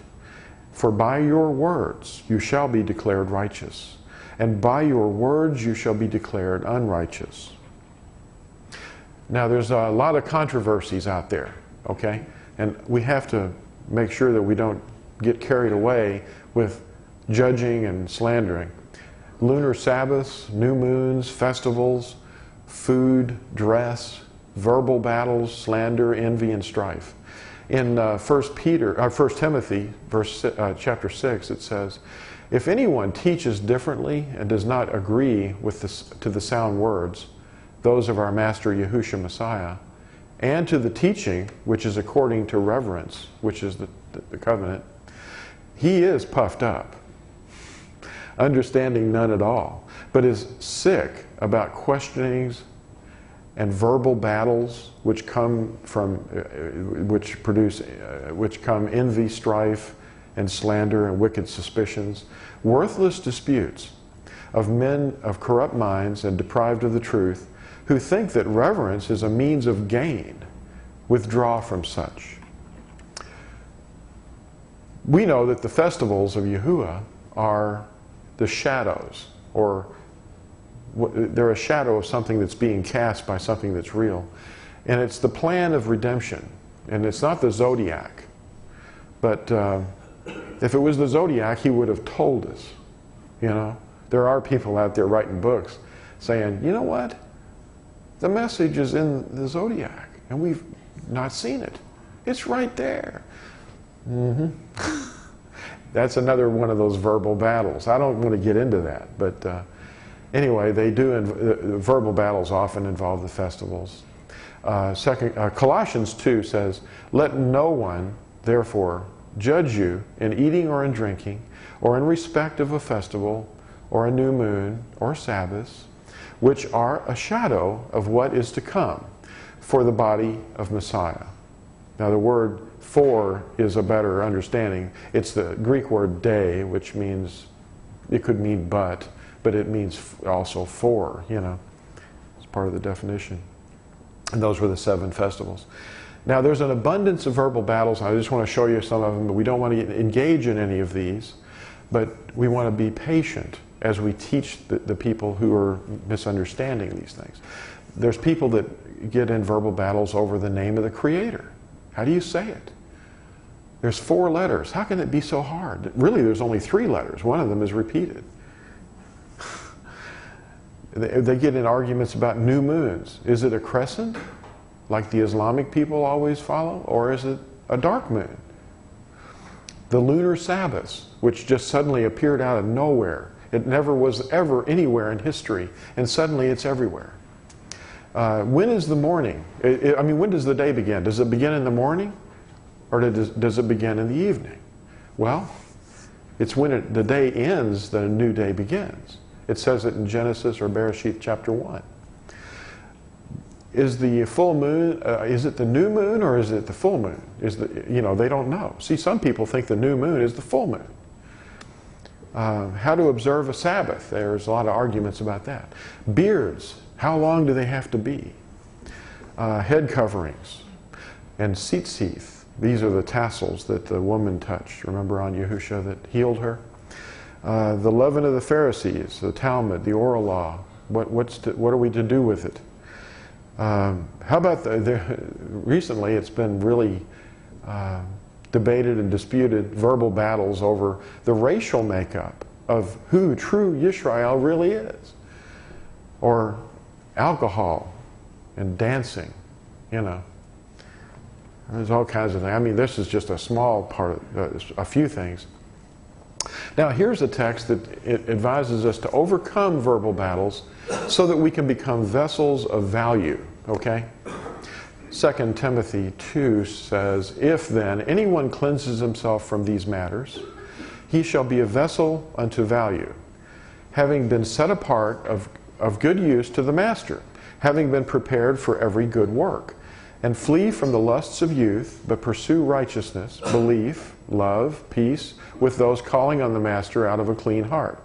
[SPEAKER 1] For by your words you shall be declared righteous, and by your words you shall be declared unrighteous. Now, there's a lot of controversies out there, okay? And we have to make sure that we don't get carried away with judging and slandering. Lunar Sabbaths, new moons, festivals, food, dress, verbal battles, slander, envy, and strife. In uh, 1 Peter, uh, 1 Timothy, verse uh, chapter 6, it says, "If anyone teaches differently and does not agree with the, to the sound words, those of our Master Yahushua Messiah, and to the teaching which is according to reverence, which is the, the covenant, he is puffed up, understanding none at all, but is sick about questionings and verbal battles which come from uh, which produce uh, which come envy strife and slander and wicked suspicions worthless disputes of men of corrupt minds and deprived of the truth who think that reverence is a means of gain withdraw from such. We know that the festivals of Yahuwah are the shadows or they're a shadow of something that's being cast by something that's real. And it's the plan of redemption. And it's not the zodiac. But uh, if it was the zodiac, he would have told us. You know, there are people out there writing books saying, you know what? The message is in the zodiac, and we've not seen it. It's right there. Mm-hmm. That's another one of those verbal battles. I don't want to get into that, but. Uh, anyway, they do, inv- verbal battles often involve the festivals. Uh, second, uh, Colossians 2 says, Let no one, therefore, judge you in eating or in drinking, or in respect of a festival, or a new moon, or Sabbaths, which are a shadow of what is to come for the body of Messiah. Now, the word for is a better understanding. It's the Greek word day, which means, it could mean but but it means also for, you know. It's part of the definition. And those were the seven festivals. Now, there's an abundance of verbal battles. I just want to show you some of them, but we don't want to engage in any of these. But we want to be patient as we teach the, the people who are misunderstanding these things. There's people that get in verbal battles over the name of the Creator. How do you say it? There's four letters. How can it be so hard? Really, there's only three letters. One of them is repeated. They get in arguments about new moons. Is it a crescent, like the Islamic people always follow, or is it a dark moon? The lunar Sabbaths, which just suddenly appeared out of nowhere. It never was ever anywhere in history, and suddenly it's everywhere. Uh, when is the morning? It, it, I mean, when does the day begin? Does it begin in the morning, or does, it begin in the evening? Well, it's when it, the day ends that a new day begins. It says it in Genesis or Bereshit chapter 1. Is the full moon, uh, is it the new moon or is it the full moon? Is the, you know, they don't know. See, some people think the new moon is the full moon. Uh, how to observe a Sabbath. There's a lot of arguments about that. Beards, how long do they have to be? Uh, head coverings and tzitzith. These are the tassels that the woman touched. Remember on Yahusha that healed her? Uh, the leaven of the Pharisees, the Talmud, the oral law. What, what's to, what are we to do with it? Um, how about the, the, recently? It's been really uh, debated and disputed verbal battles over the racial makeup of who true Yisrael really is, or alcohol and dancing. You know, there's all kinds of things. I mean, this is just a small part, of, uh, a few things. Now, here's a text that advises us to overcome verbal battles so that we can become vessels of value, okay? 2 Timothy 2 says, If then anyone cleanses himself from these matters, he shall be a vessel unto value, having been set apart of, of good use to the master, having been prepared for every good work. And flee from the lusts of youth, but pursue righteousness, belief, love, peace, with those calling on the master out of a clean heart.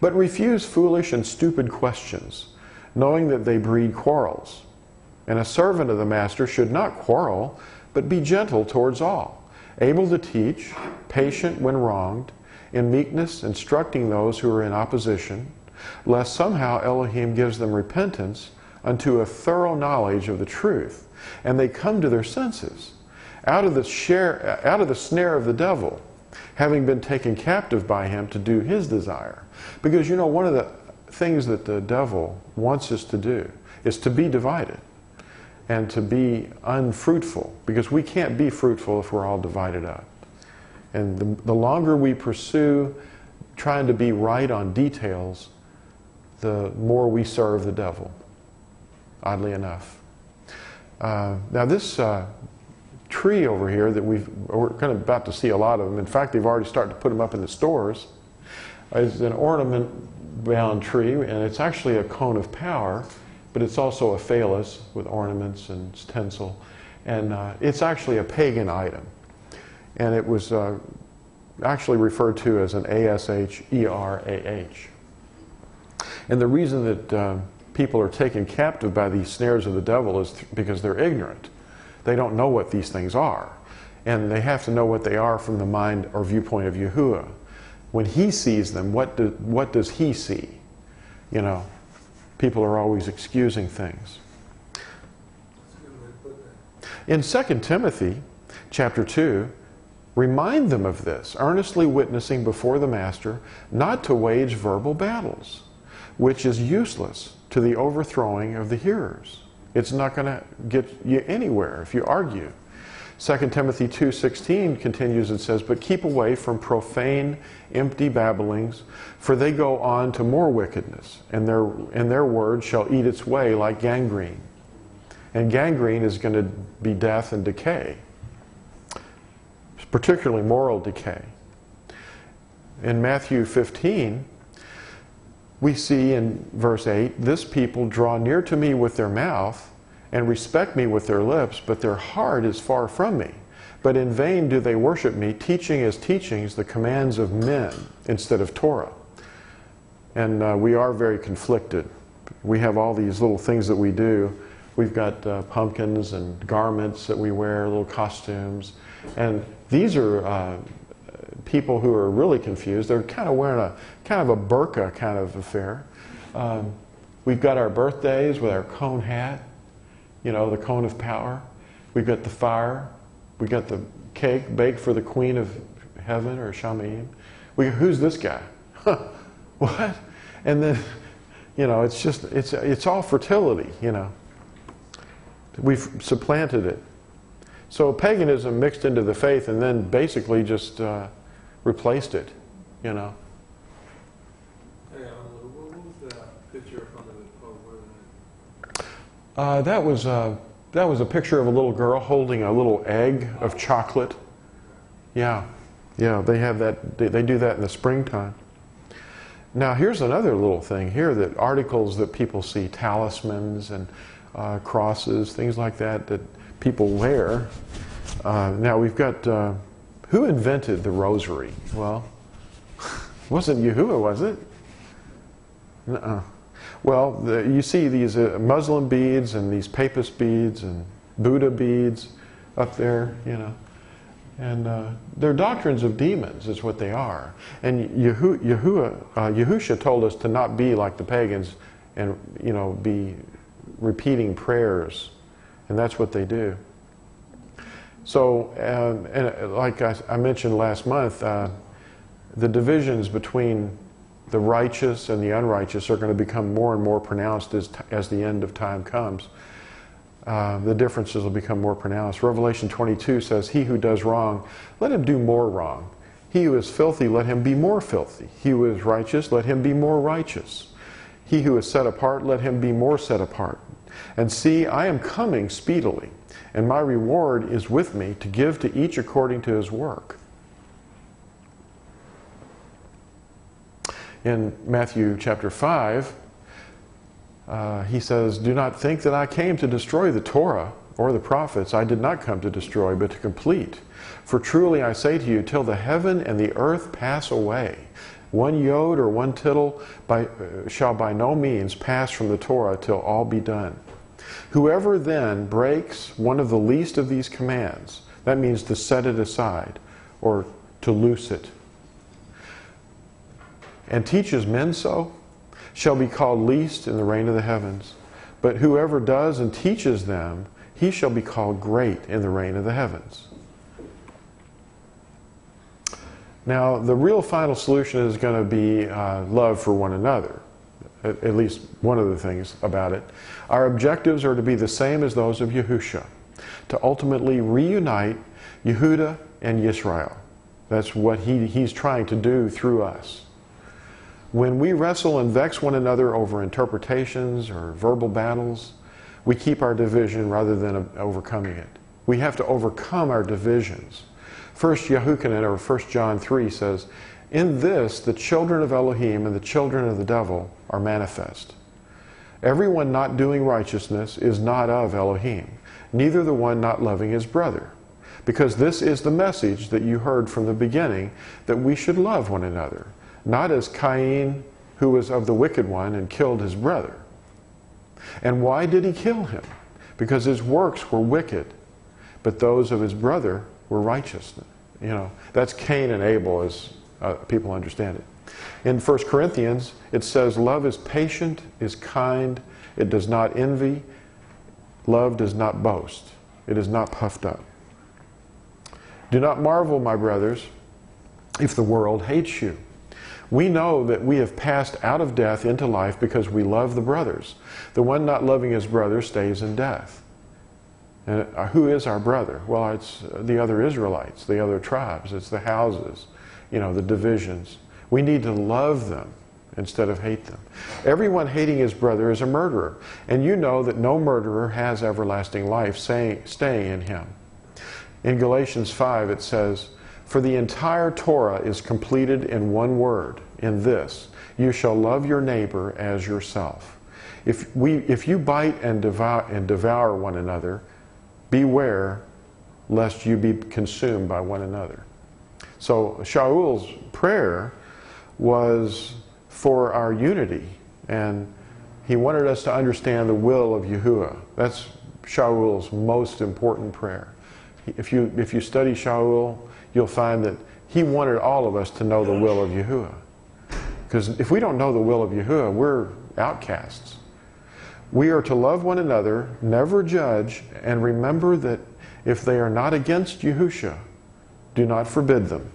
[SPEAKER 1] But refuse foolish and stupid questions, knowing that they breed quarrels. And a servant of the master should not quarrel, but be gentle towards all, able to teach, patient when wronged, in meekness instructing those who are in opposition, lest somehow Elohim gives them repentance unto a thorough knowledge of the truth, and they come to their senses, out of the, share, out of the snare of the devil, having been taken captive by him to do his desire. Because you know, one of the things that the devil wants us to do is to be divided and to be unfruitful, because we can't be fruitful if we're all divided up. And the, the longer we pursue trying to be right on details, the more we serve the devil, oddly enough. Uh, now, this uh, tree over here that we've, we're kind of about to see a lot of them. In fact, they've already started to put them up in the stores. Is an ornament bound tree, and it's actually a cone of power, but it's also a phallus with ornaments and stencil. And uh, it's actually a pagan item. And it was uh, actually referred to as an ASH ERAH. And the reason that uh, people are taken captive by these snares of the devil is th- because they're ignorant. They don't know what these things are. And they have to know what they are from the mind or viewpoint of Yahuwah. When he sees them, what, do, what does he see? You know, people are always excusing things. In 2 Timothy chapter 2, remind them of this, earnestly witnessing before the master not to wage verbal battles, which is useless to the overthrowing of the hearers. It's not going to get you anywhere if you argue. 2 Timothy 2:16 continues and says, "But keep away from profane, empty babblings, for they go on to more wickedness, and their and their word shall eat its way like gangrene." And gangrene is going to be death and decay, particularly moral decay. In Matthew 15, we see in verse 8, this people draw near to me with their mouth and respect me with their lips, but their heart is far from me. But in vain do they worship me, teaching as teachings the commands of men instead of Torah. And uh, we are very conflicted. We have all these little things that we do. We've got uh, pumpkins and garments that we wear, little costumes. And these are uh, people who are really confused. They're kind of wearing a kind of a burqa kind of affair. Um, we've got our birthdays with our cone hat you know, the cone of power. We've got the fire. We got the cake baked for the queen of heaven or Shamayim. We, who's this guy? what? And then, you know, it's just, it's, it's all fertility, you know. We've supplanted it. So paganism mixed into the faith and then basically just uh, replaced it, you know.
[SPEAKER 3] Hey, Alan, what was that picture up under the, oh,
[SPEAKER 1] Uh, that was uh, that was a picture of a little girl holding a little egg of chocolate. Yeah, yeah, they have that. They, they do that in the springtime. Now here's another little thing here that articles that people see talismans and uh, crosses, things like that that people wear. Uh, now we've got uh, who invented the rosary? Well, wasn't Yahuwah, was it? Nuh-uh. Well, the, you see these uh, Muslim beads and these papist beads and Buddha beads up there, you know. And uh, they're doctrines of demons, is what they are. And Yehu, Yahuwah, uh, Yahusha told us to not be like the pagans and, you know, be repeating prayers. And that's what they do. So, um, and uh, like I, I mentioned last month, uh, the divisions between the righteous and the unrighteous are going to become more and more pronounced as, as the end of time comes. Uh, the differences will become more pronounced. Revelation 22 says, He who does wrong, let him do more wrong. He who is filthy, let him be more filthy. He who is righteous, let him be more righteous. He who is set apart, let him be more set apart. And see, I am coming speedily, and my reward is with me to give to each according to his work. In Matthew chapter 5, uh, he says, Do not think that I came to destroy the Torah or the prophets. I did not come to destroy, but to complete. For truly I say to you, till the heaven and the earth pass away, one yod or one tittle by, uh, shall by no means pass from the Torah till all be done. Whoever then breaks one of the least of these commands, that means to set it aside or to loose it, and teaches men so, shall be called least in the reign of the heavens. But whoever does and teaches them, he shall be called great in the reign of the heavens. Now, the real final solution is going to be uh, love for one another, at, least one of the things about it. Our objectives are to be the same as those of Yahusha, to ultimately reunite Yehuda and Yisrael. That's what he, he's trying to do through us. When we wrestle and vex one another over interpretations or verbal battles, we keep our division rather than overcoming it. We have to overcome our divisions. First Yehukanan, or First John 3 says, In this the children of Elohim and the children of the devil are manifest. Everyone not doing righteousness is not of Elohim, neither the one not loving his brother. Because this is the message that you heard from the beginning, that we should love one another not as Cain, who was of the wicked one and killed his brother. And why did he kill him? Because his works were wicked, but those of his brother were righteous. You know, that's Cain and Abel as uh, people understand it. In 1 Corinthians, it says, Love is patient, is kind, it does not envy, love does not boast, it is not puffed up. Do not marvel, my brothers, if the world hates you. We know that we have passed out of death into life because we love the brothers. The one not loving his brother stays in death. And uh, who is our brother? Well, it's the other Israelites, the other tribes, it's the houses, you know, the divisions. We need to love them instead of hate them. Everyone hating his brother is a murderer, and you know that no murderer has everlasting life staying in him. In Galatians 5, it says, for the entire Torah is completed in one word, in this you shall love your neighbor as yourself. If, we, if you bite and devour, and devour one another, beware lest you be consumed by one another. So Shaul's prayer was for our unity, and he wanted us to understand the will of Yahuwah. That's Shaul's most important prayer. If you, if you study Shaul, you'll find that he wanted all of us to know the will of Yahuwah. Because if we don't know the will of Yahuwah, we're outcasts. We are to love one another, never judge, and remember that if they are not against Yahusha, do not forbid them.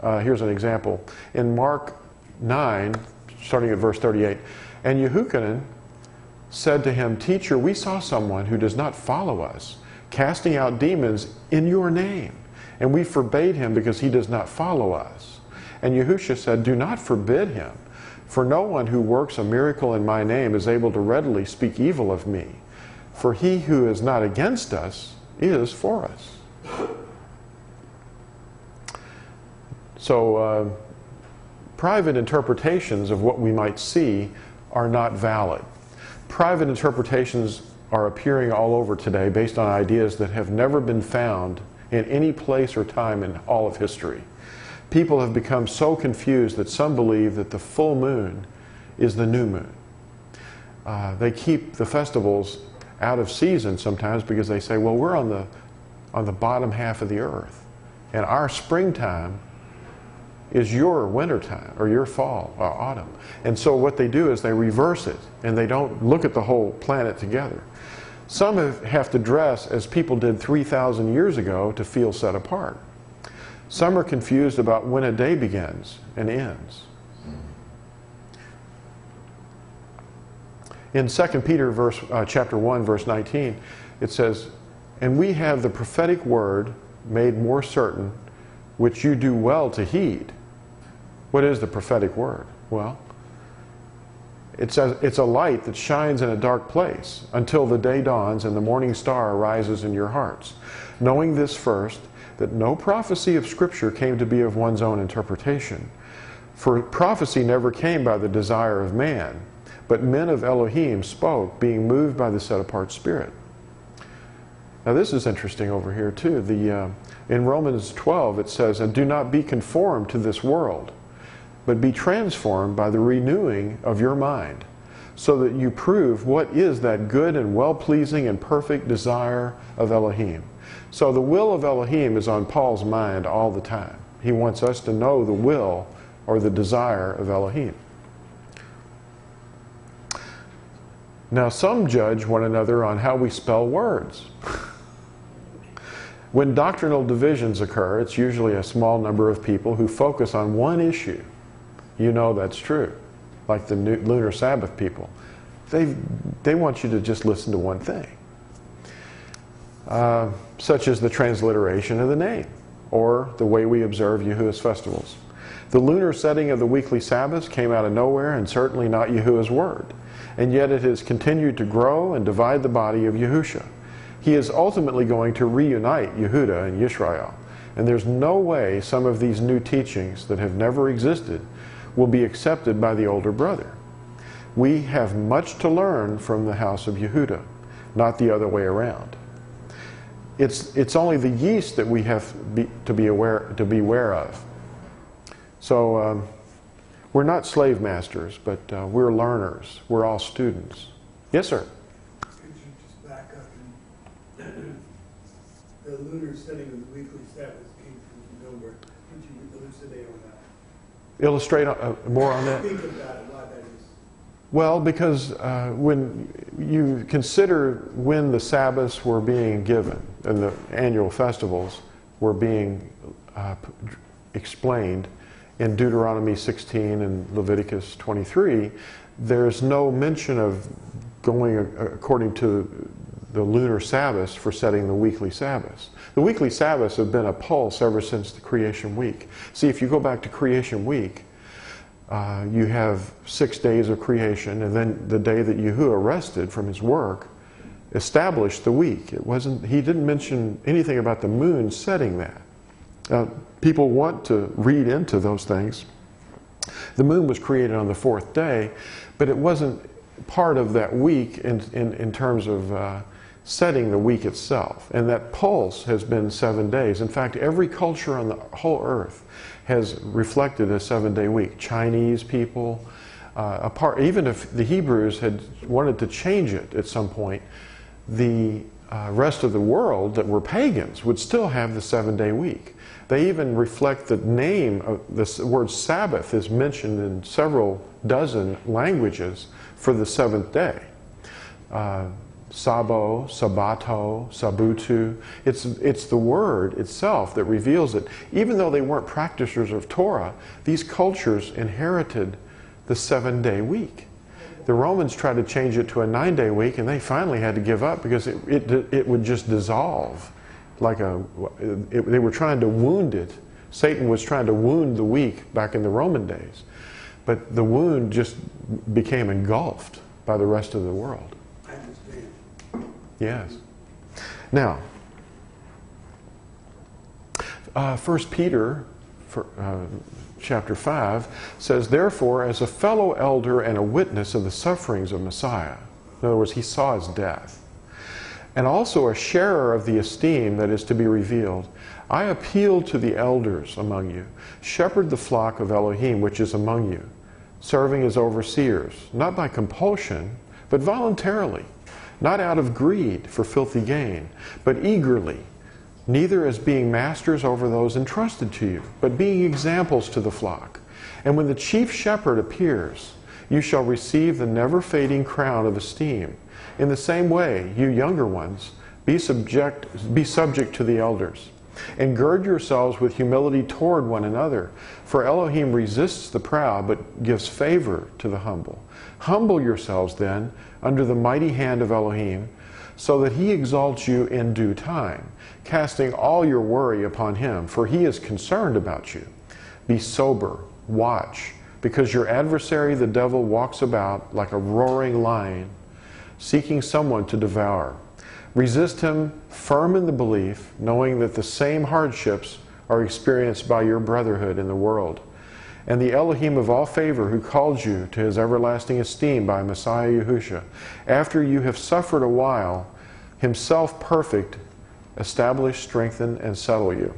[SPEAKER 1] Uh, here's an example. In Mark 9, starting at verse 38, and Yehukanan said to him, Teacher, we saw someone who does not follow us, casting out demons in your name and we forbade him because he does not follow us. And Yahusha said, Do not forbid him, for no one who works a miracle in my name is able to readily speak evil of me. For he who is not against us is for us. So, uh, private interpretations of what we might see are not valid. Private interpretations are appearing all over today based on ideas that have never been found in any place or time in all of history. People have become so confused that some believe that the full moon is the new moon. Uh, they keep the festivals out of season sometimes because they say, well, we're on the, on the bottom half of the earth, and our springtime is your wintertime or your fall or autumn. And so what they do is they reverse it and they don't look at the whole planet together. Some have to dress as people did 3,000 years ago to feel set apart. Some are confused about when a day begins and ends. In 2 Peter verse, uh, chapter 1, verse 19, it says, And we have the prophetic word made more certain, which you do well to heed. What is the prophetic word? Well, it's a, it's a light that shines in a dark place until the day dawns and the morning star rises in your hearts. Knowing this first, that no prophecy of Scripture came to be of one's own interpretation. For prophecy never came by the desire of man, but men of Elohim spoke, being moved by the set apart Spirit. Now, this is interesting over here, too. The, uh, in Romans 12, it says, And do not be conformed to this world, but be transformed by the renewing of your mind, so that you prove what is that good and well pleasing and perfect desire of Elohim. So, the will of Elohim is on Paul's mind all the time. He wants us to know the will or the desire of Elohim. Now, some judge one another on how we spell words. when doctrinal divisions occur, it's usually a small number of people who focus on one issue. You know that's true, like the New- lunar Sabbath people. They, they want you to just listen to one thing, uh, such as the transliteration of the name or the way we observe Yahuwah's festivals. The lunar setting of the weekly Sabbaths came out of nowhere and certainly not Yahuwah's word and yet it has continued to grow and divide the body of Yahusha. He is ultimately going to reunite Yehuda and Yisrael, and there's no way some of these new teachings that have never existed will be accepted by the older brother. We have much to learn from the house of Yehuda, not the other way around. It's, it's only the yeast that we have be, to, be aware, to be aware of. So, um, we're not slave masters, but uh, we're learners. We're all students. Yes, sir.
[SPEAKER 4] The lunar setting of the weekly Sabbath came from nowhere? Could you elucidate on that?
[SPEAKER 1] Illustrate uh, more on that.
[SPEAKER 4] Think about it, why that is.
[SPEAKER 1] Well, because uh, when you consider when the Sabbaths were being given and the annual festivals were being uh, explained, in Deuteronomy 16 and Leviticus 23, there's no mention of going according to the lunar Sabbaths for setting the weekly Sabbaths. The weekly Sabbaths have been a pulse ever since the creation week. See, if you go back to creation week, uh, you have six days of creation, and then the day that Yahuwah rested from his work established the week. It wasn't. He didn't mention anything about the moon setting that. Uh, people want to read into those things. The moon was created on the fourth day, but it wasn't part of that week in, in, in terms of uh, setting the week itself. And that pulse has been seven days. In fact, every culture on the whole earth has reflected a seven day week. Chinese people, uh, apart, even if the Hebrews had wanted to change it at some point, the uh, rest of the world that were pagans would still have the seven day week. They even reflect the name of the word Sabbath is mentioned in several dozen languages for the seventh day. Uh, Sabo, Sabato, Sabutu. It's, it's the word itself that reveals it. Even though they weren't practitioners of Torah, these cultures inherited the seven day week. The Romans tried to change it to a nine day week, and they finally had to give up because it, it, it would just dissolve like a, it, they were trying to wound it. Satan was trying to wound the week back in the Roman days. But the wound just became engulfed by the rest of the world. Yes. Now, uh, 1 Peter for, uh, chapter 5 says, Therefore, as a fellow elder and a witness of the sufferings of Messiah, in other words, he saw his death and also a sharer of the esteem that is to be revealed. I appeal to the elders among you. Shepherd the flock of Elohim which is among you, serving as overseers, not by compulsion, but voluntarily, not out of greed for filthy gain, but eagerly, neither as being masters over those entrusted to you, but being examples to the flock. And when the chief shepherd appears, you shall receive the never fading crown of esteem. In the same way, you younger ones, be subject, be subject to the elders. And gird yourselves with humility toward one another. For Elohim resists the proud, but gives favor to the humble. Humble yourselves then under the mighty hand of Elohim, so that he exalts you in due time, casting all your worry upon him, for he is concerned about you. Be sober, watch, because your adversary the devil walks about like a roaring lion seeking someone to devour. Resist him firm in the belief, knowing that the same hardships are experienced by your brotherhood in the world. And the Elohim of all favor, who called you to his everlasting esteem by Messiah Yahusha, after you have suffered a while, himself perfect, establish, strengthen, and settle you.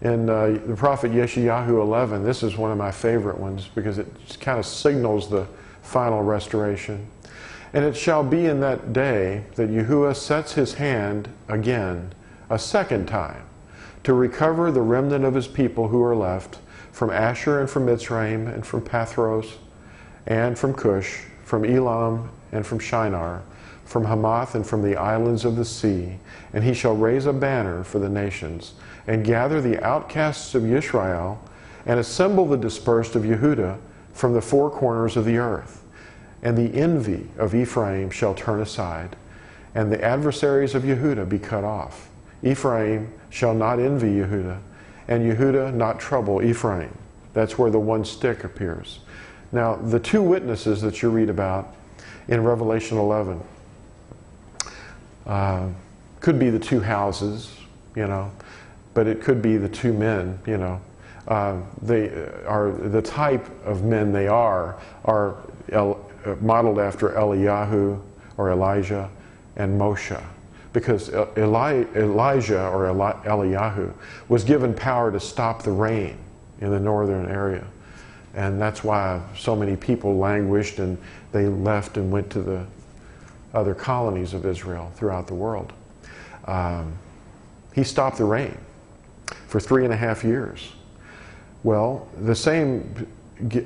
[SPEAKER 1] In uh, the prophet Yeshayahu 11, this is one of my favorite ones because it kind of signals the final restoration. And it shall be in that day that Yahuwah sets his hand again, a second time, to recover the remnant of his people who are left from Asher and from Mitzrayim and from Pathros and from Cush, from Elam and from Shinar, from Hamath and from the islands of the sea. And he shall raise a banner for the nations and gather the outcasts of Israel and assemble the dispersed of Yehuda from the four corners of the earth. And the envy of Ephraim shall turn aside, and the adversaries of Yehuda be cut off. Ephraim shall not envy Yehuda, and Yehuda not trouble Ephraim. That's where the one stick appears. Now, the two witnesses that you read about in Revelation 11 uh, could be the two houses, you know, but it could be the two men, you know. Uh, they are the type of men they are are El, uh, modeled after Eliyahu or Elijah and Moshe, because Eli, Elijah or Eli, Eliyahu was given power to stop the rain in the northern area, and that's why so many people languished and they left and went to the other colonies of Israel throughout the world. Um, he stopped the rain for three and a half years. Well, the same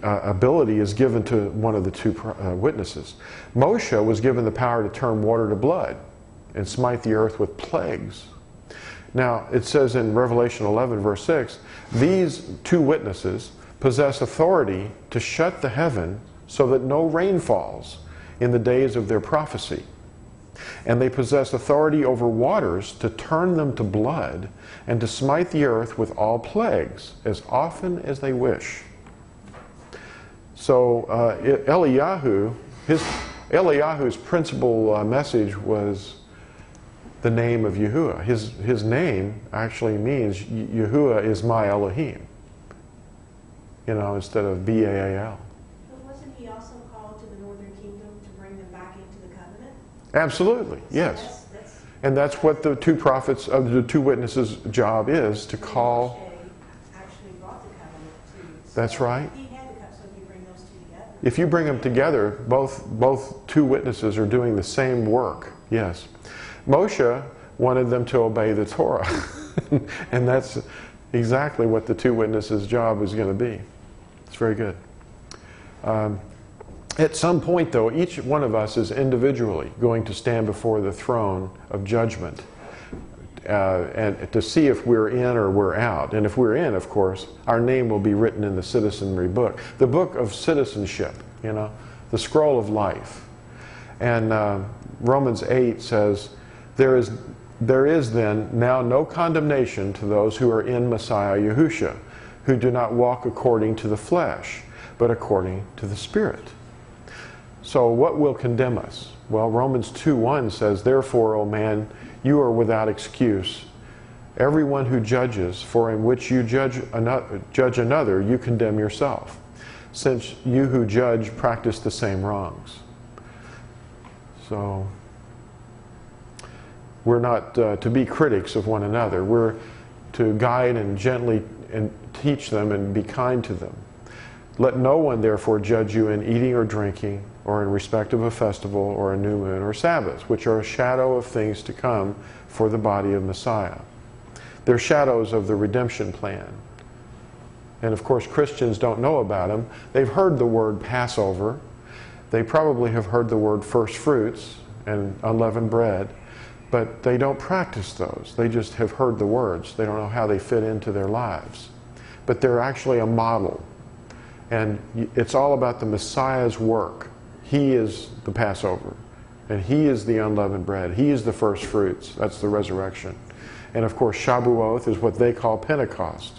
[SPEAKER 1] uh, ability is given to one of the two uh, witnesses. Moshe was given the power to turn water to blood and smite the earth with plagues. Now, it says in Revelation 11, verse 6, these two witnesses possess authority to shut the heaven so that no rain falls in the days of their prophecy. And they possess authority over waters to turn them to blood and to smite the earth with all plagues as often as they wish. So uh, Eliyahu, his, Eliyahu's principal uh, message was the name of Yahuwah. His, his name actually means Yahuwah is my Elohim, you know, instead of B-A-A-L.
[SPEAKER 5] But wasn't he also called to the northern kingdom to bring them back into the covenant?
[SPEAKER 1] Absolutely,
[SPEAKER 5] So
[SPEAKER 1] yes.
[SPEAKER 5] that's- that's-
[SPEAKER 1] And that's what the two prophets, of the two witnesses' job is to call.
[SPEAKER 5] Actually brought the covenant to.
[SPEAKER 1] That's right.
[SPEAKER 5] He had the covenant, so you bring those two together.
[SPEAKER 1] If you bring them together, both, both two witnesses are doing the same work, yes. Moshe wanted them to obey the Torah. and that's exactly what the two witnesses' job is going to be. It's very good. Um, at some point, though, each one of us is individually going to stand before the throne of judgment uh, and to see if we're in or we're out. And if we're in, of course, our name will be written in the citizenry book, the book of citizenship, you know, the scroll of life. And uh, Romans 8 says, there is, there is then now no condemnation to those who are in Messiah Yahusha, who do not walk according to the flesh, but according to the Spirit. So, what will condemn us? Well, Romans 2 1 says, Therefore, O man, you are without excuse. Everyone who judges, for in which you judge another, judge another, you condemn yourself, since you who judge practice the same wrongs. So, we're not uh, to be critics of one another. We're to guide and gently and teach them and be kind to them. Let no one therefore judge you in eating or drinking, or in respect of a festival, or a new moon, or Sabbath, which are a shadow of things to come for the body of Messiah. They're shadows of the redemption plan. And of course, Christians don't know about them. They've heard the word Passover. They probably have heard the word first fruits and unleavened bread, but they don't practice those. They just have heard the words. They don't know how they fit into their lives. But they're actually a model. And it's all about the Messiah's work. He is the Passover, and He is the unleavened bread. He is the first fruits. That's the resurrection. And of course, Shabuoth is what they call Pentecost.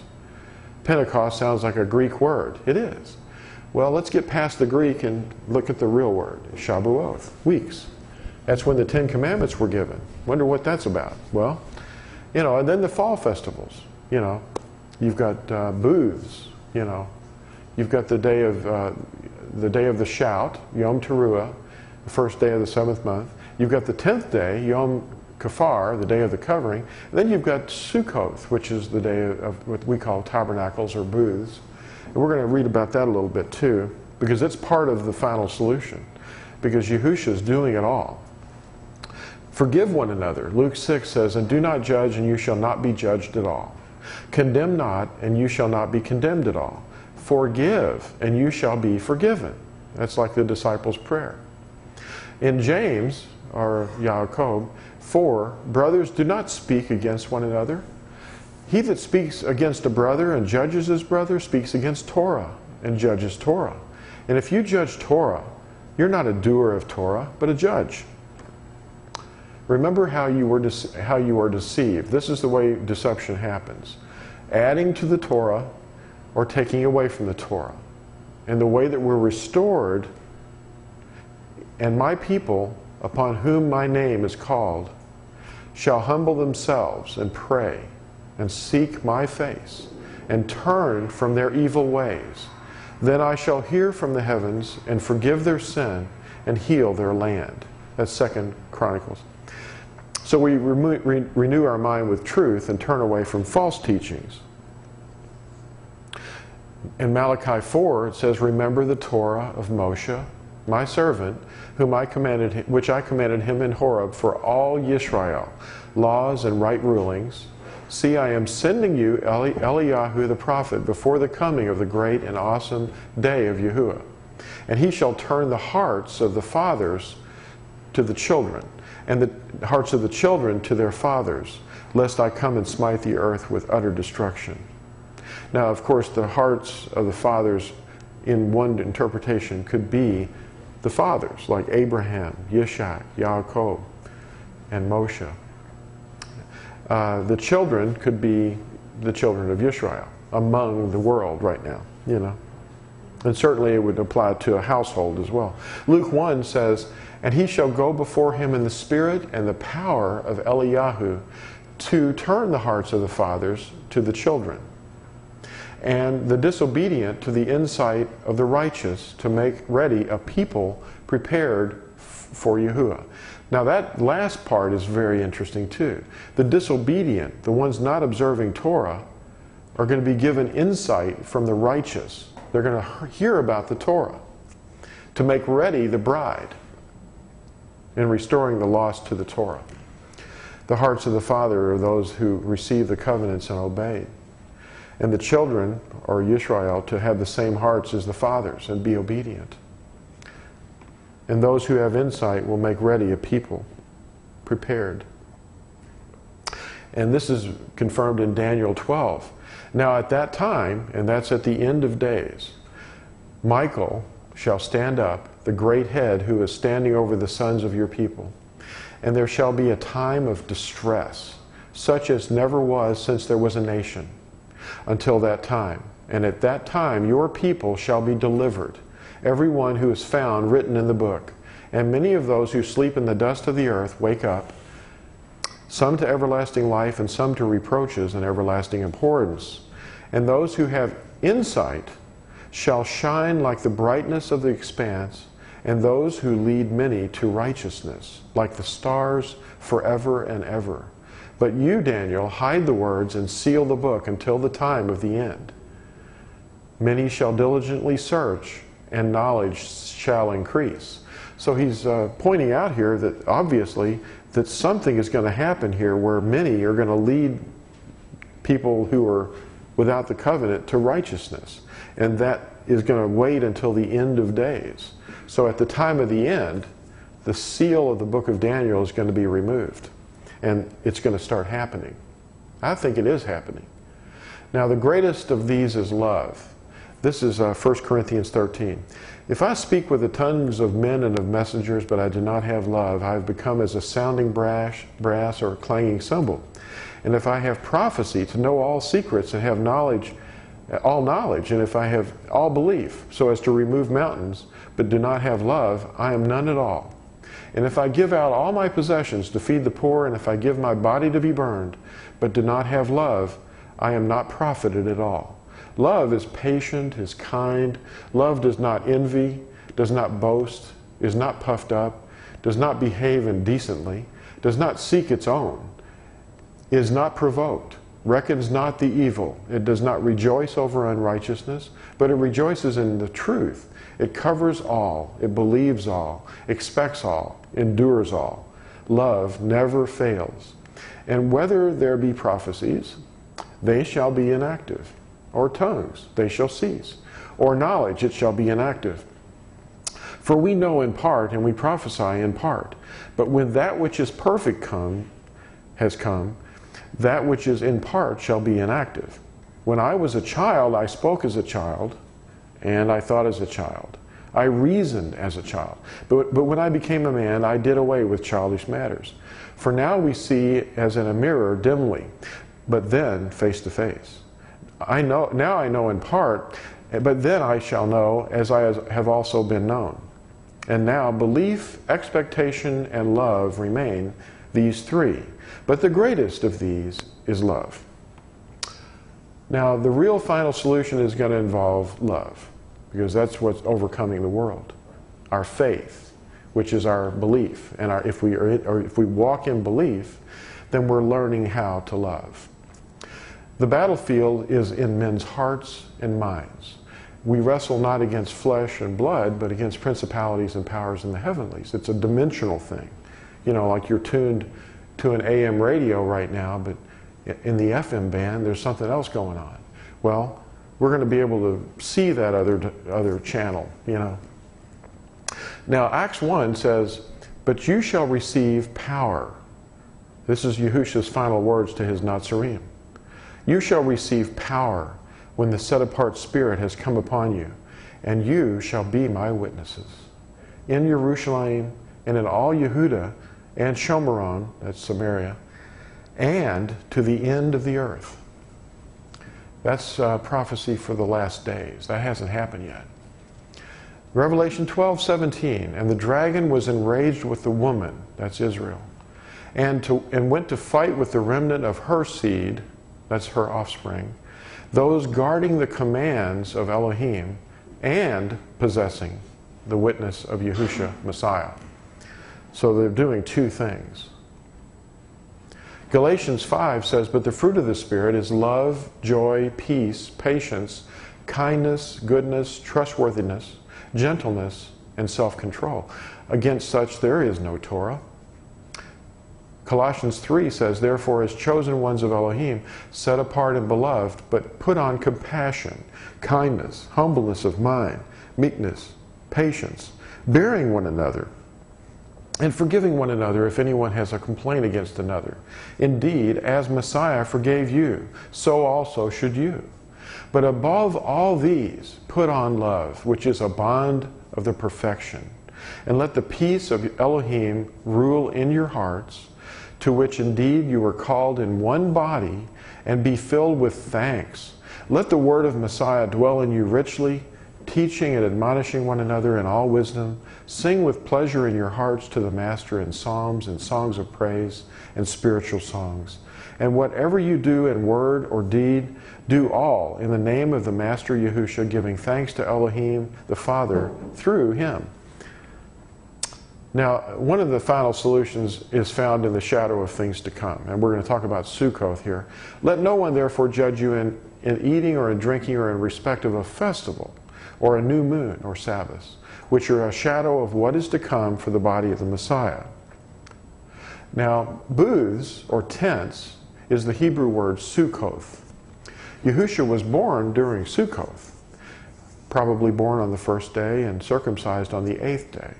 [SPEAKER 1] Pentecost sounds like a Greek word. It is. Well, let's get past the Greek and look at the real word Shabuoth, weeks. That's when the Ten Commandments were given. Wonder what that's about. Well, you know, and then the fall festivals. You know, you've got uh, booths You know, you've got the day of uh, the day of the shout, Yom Teruah, the first day of the seventh month. You've got the tenth day, Yom Kafar, the day of the covering. And then you've got Sukkoth, which is the day of what we call tabernacles or booths. And we're going to read about that a little bit too, because it's part of the final solution. Because Yahusha is doing it all. Forgive one another. Luke 6 says, And do not judge, and you shall not be judged at all. Condemn not, and you shall not be condemned at all. Forgive, and you shall be forgiven. That's like the disciples' prayer. In James, or Yaakov, 4, brothers, do not speak against one another. He that speaks against a brother and judges his brother speaks against Torah and judges Torah. And if you judge Torah, you're not a doer of Torah, but a judge. Remember how you were how you are deceived. This is the way deception happens. Adding to the Torah or taking away from the Torah. And the way that we're restored and my people upon whom my name is called shall humble themselves and pray and seek my face and turn from their evil ways. Then I shall hear from the heavens and forgive their sin and heal their land. That's Second Chronicles. So we remo- re- renew our mind with truth and turn away from false teachings. In Malachi 4, it says, Remember the Torah of Moshe, my servant, whom I commanded, him- which I commanded him in Horeb for all Yisrael, laws and right rulings. See, I am sending you Eli- Eliyahu the prophet before the coming of the great and awesome day of Yahuwah. And he shall turn the hearts of the fathers to the children, and the hearts of the children to their fathers, lest I come and smite the earth with utter destruction. Now, of course, the hearts of the fathers, in one interpretation, could be the fathers, like Abraham, Yishak, Yaakov, and Moshe. Uh, the children could be the children of Israel among the world right now, you know. And certainly it would apply to a household as well. Luke 1 says, And he shall go before him in the spirit and the power of Eliyahu to turn the hearts of the fathers to the children, and the disobedient to the insight of the righteous to make ready a people prepared for Yahuwah. Now, that last part is very interesting too. The disobedient, the ones not observing Torah, are going to be given insight from the righteous. They're going to hear about the Torah to make ready the bride in restoring the lost to the Torah. The hearts of the Father are those who receive the covenants and obeyed. And the children, or Yisrael, to have the same hearts as the fathers and be obedient. And those who have insight will make ready a people prepared. And this is confirmed in Daniel 12. Now, at that time, and that's at the end of days, Michael shall stand up, the great head who is standing over the sons of your people. And there shall be a time of distress, such as never was since there was a nation, until that time. And at that time your people shall be delivered, every one who is found written in the book. And many of those who sleep in the dust of the earth wake up, some to everlasting life, and some to reproaches and everlasting abhorrence. And those who have insight shall shine like the brightness of the expanse, and those who lead many to righteousness, like the stars forever and ever. But you, Daniel, hide the words and seal the book until the time of the end. Many shall diligently search, and knowledge shall increase. So he's uh, pointing out here that obviously that something is going to happen here where many are going to lead people who are without the covenant to righteousness. And that is going to wait until the end of days. So at the time of the end, the seal of the book of Daniel is going to be removed. And it's going to start happening. I think it is happening. Now, the greatest of these is love. This is uh, 1 Corinthians 13. If I speak with the tongues of men and of messengers, but I do not have love, I have become as a sounding brass, brass or a clanging cymbal. And if I have prophecy to know all secrets and have knowledge, all knowledge, and if I have all belief, so as to remove mountains, but do not have love, I am none at all. And if I give out all my possessions to feed the poor, and if I give my body to be burned, but do not have love, I am not profited at all. Love is patient, is kind. Love does not envy, does not boast, is not puffed up, does not behave indecently, does not seek its own, is not provoked, reckons not the evil. It does not rejoice over unrighteousness, but it rejoices in the truth. It covers all, it believes all, expects all, endures all. Love never fails. And whether there be prophecies, they shall be inactive, or tongues, they shall cease, or knowledge, it shall be inactive. For we know in part, and we prophesy in part. But when that which is perfect come, has come, that which is in part shall be inactive. When I was a child, I spoke as a child, and I thought as a child. I reasoned as a child. But, but when I became a man, I did away with childish matters. For now we see as in a mirror dimly, but then face to face. I know now I know in part, but then I shall know as I have also been known. And now belief, expectation, and love remain these three. But the greatest of these is love. Now, the real final solution is going to involve love, because that's what's overcoming the world. Our faith, which is our belief. And our, if, we are, or if we walk in belief, then we're learning how to love. The battlefield is in men's hearts and minds. We wrestle not against flesh and blood, but against principalities and powers in the heavenlies. It's a dimensional thing. You know, like you're tuned to an AM radio right now, but in the FM band, there's something else going on. Well, we're going to be able to see that other, other channel, you know. Now, Acts 1 says, But you shall receive power. This is Yahushua's final words to his Nazarene. You shall receive power when the set apart Spirit has come upon you, and you shall be my witnesses. In Jerusalem and in all Yehuda and Shomeron, that's Samaria, and to the end of the earth. That's uh, prophecy for the last days. That hasn't happened yet. Revelation 12, 17. And the dragon was enraged with the woman, that's Israel, and, to, and went to fight with the remnant of her seed, that's her offspring, those guarding the commands of Elohim and possessing the witness of Yahusha, Messiah. So they're doing two things. Galatians 5 says, But the fruit of the Spirit is love, joy, peace, patience, kindness, goodness, trustworthiness, gentleness, and self control. Against such there is no Torah. Colossians 3 says, Therefore, as chosen ones of Elohim, set apart and beloved, but put on compassion, kindness, humbleness of mind, meekness, patience, bearing one another, and forgiving one another if anyone has a complaint against another. Indeed, as Messiah forgave you, so also should you. But above all these, put on love, which is a bond of the perfection. And let the peace of Elohim rule in your hearts to which indeed you were called in one body, and be filled with thanks. Let the word of Messiah dwell in you richly, teaching and admonishing one another in all wisdom. Sing with pleasure in your hearts to the Master in psalms and songs of praise and spiritual songs. And whatever you do in word or deed, do all in the name of the Master Yahusha, giving thanks to Elohim the Father through him. Now, one of the final solutions is found in the shadow of things to come, and we're going to talk about Sukkoth here. Let no one therefore judge you in, in eating or in drinking or in respect of a festival or a new moon or Sabbath, which are a shadow of what is to come for the body of the Messiah. Now, booths or tents is the Hebrew word Sukkoth. Yahusha was born during Sukkoth, probably born on the first day and circumcised on the eighth day.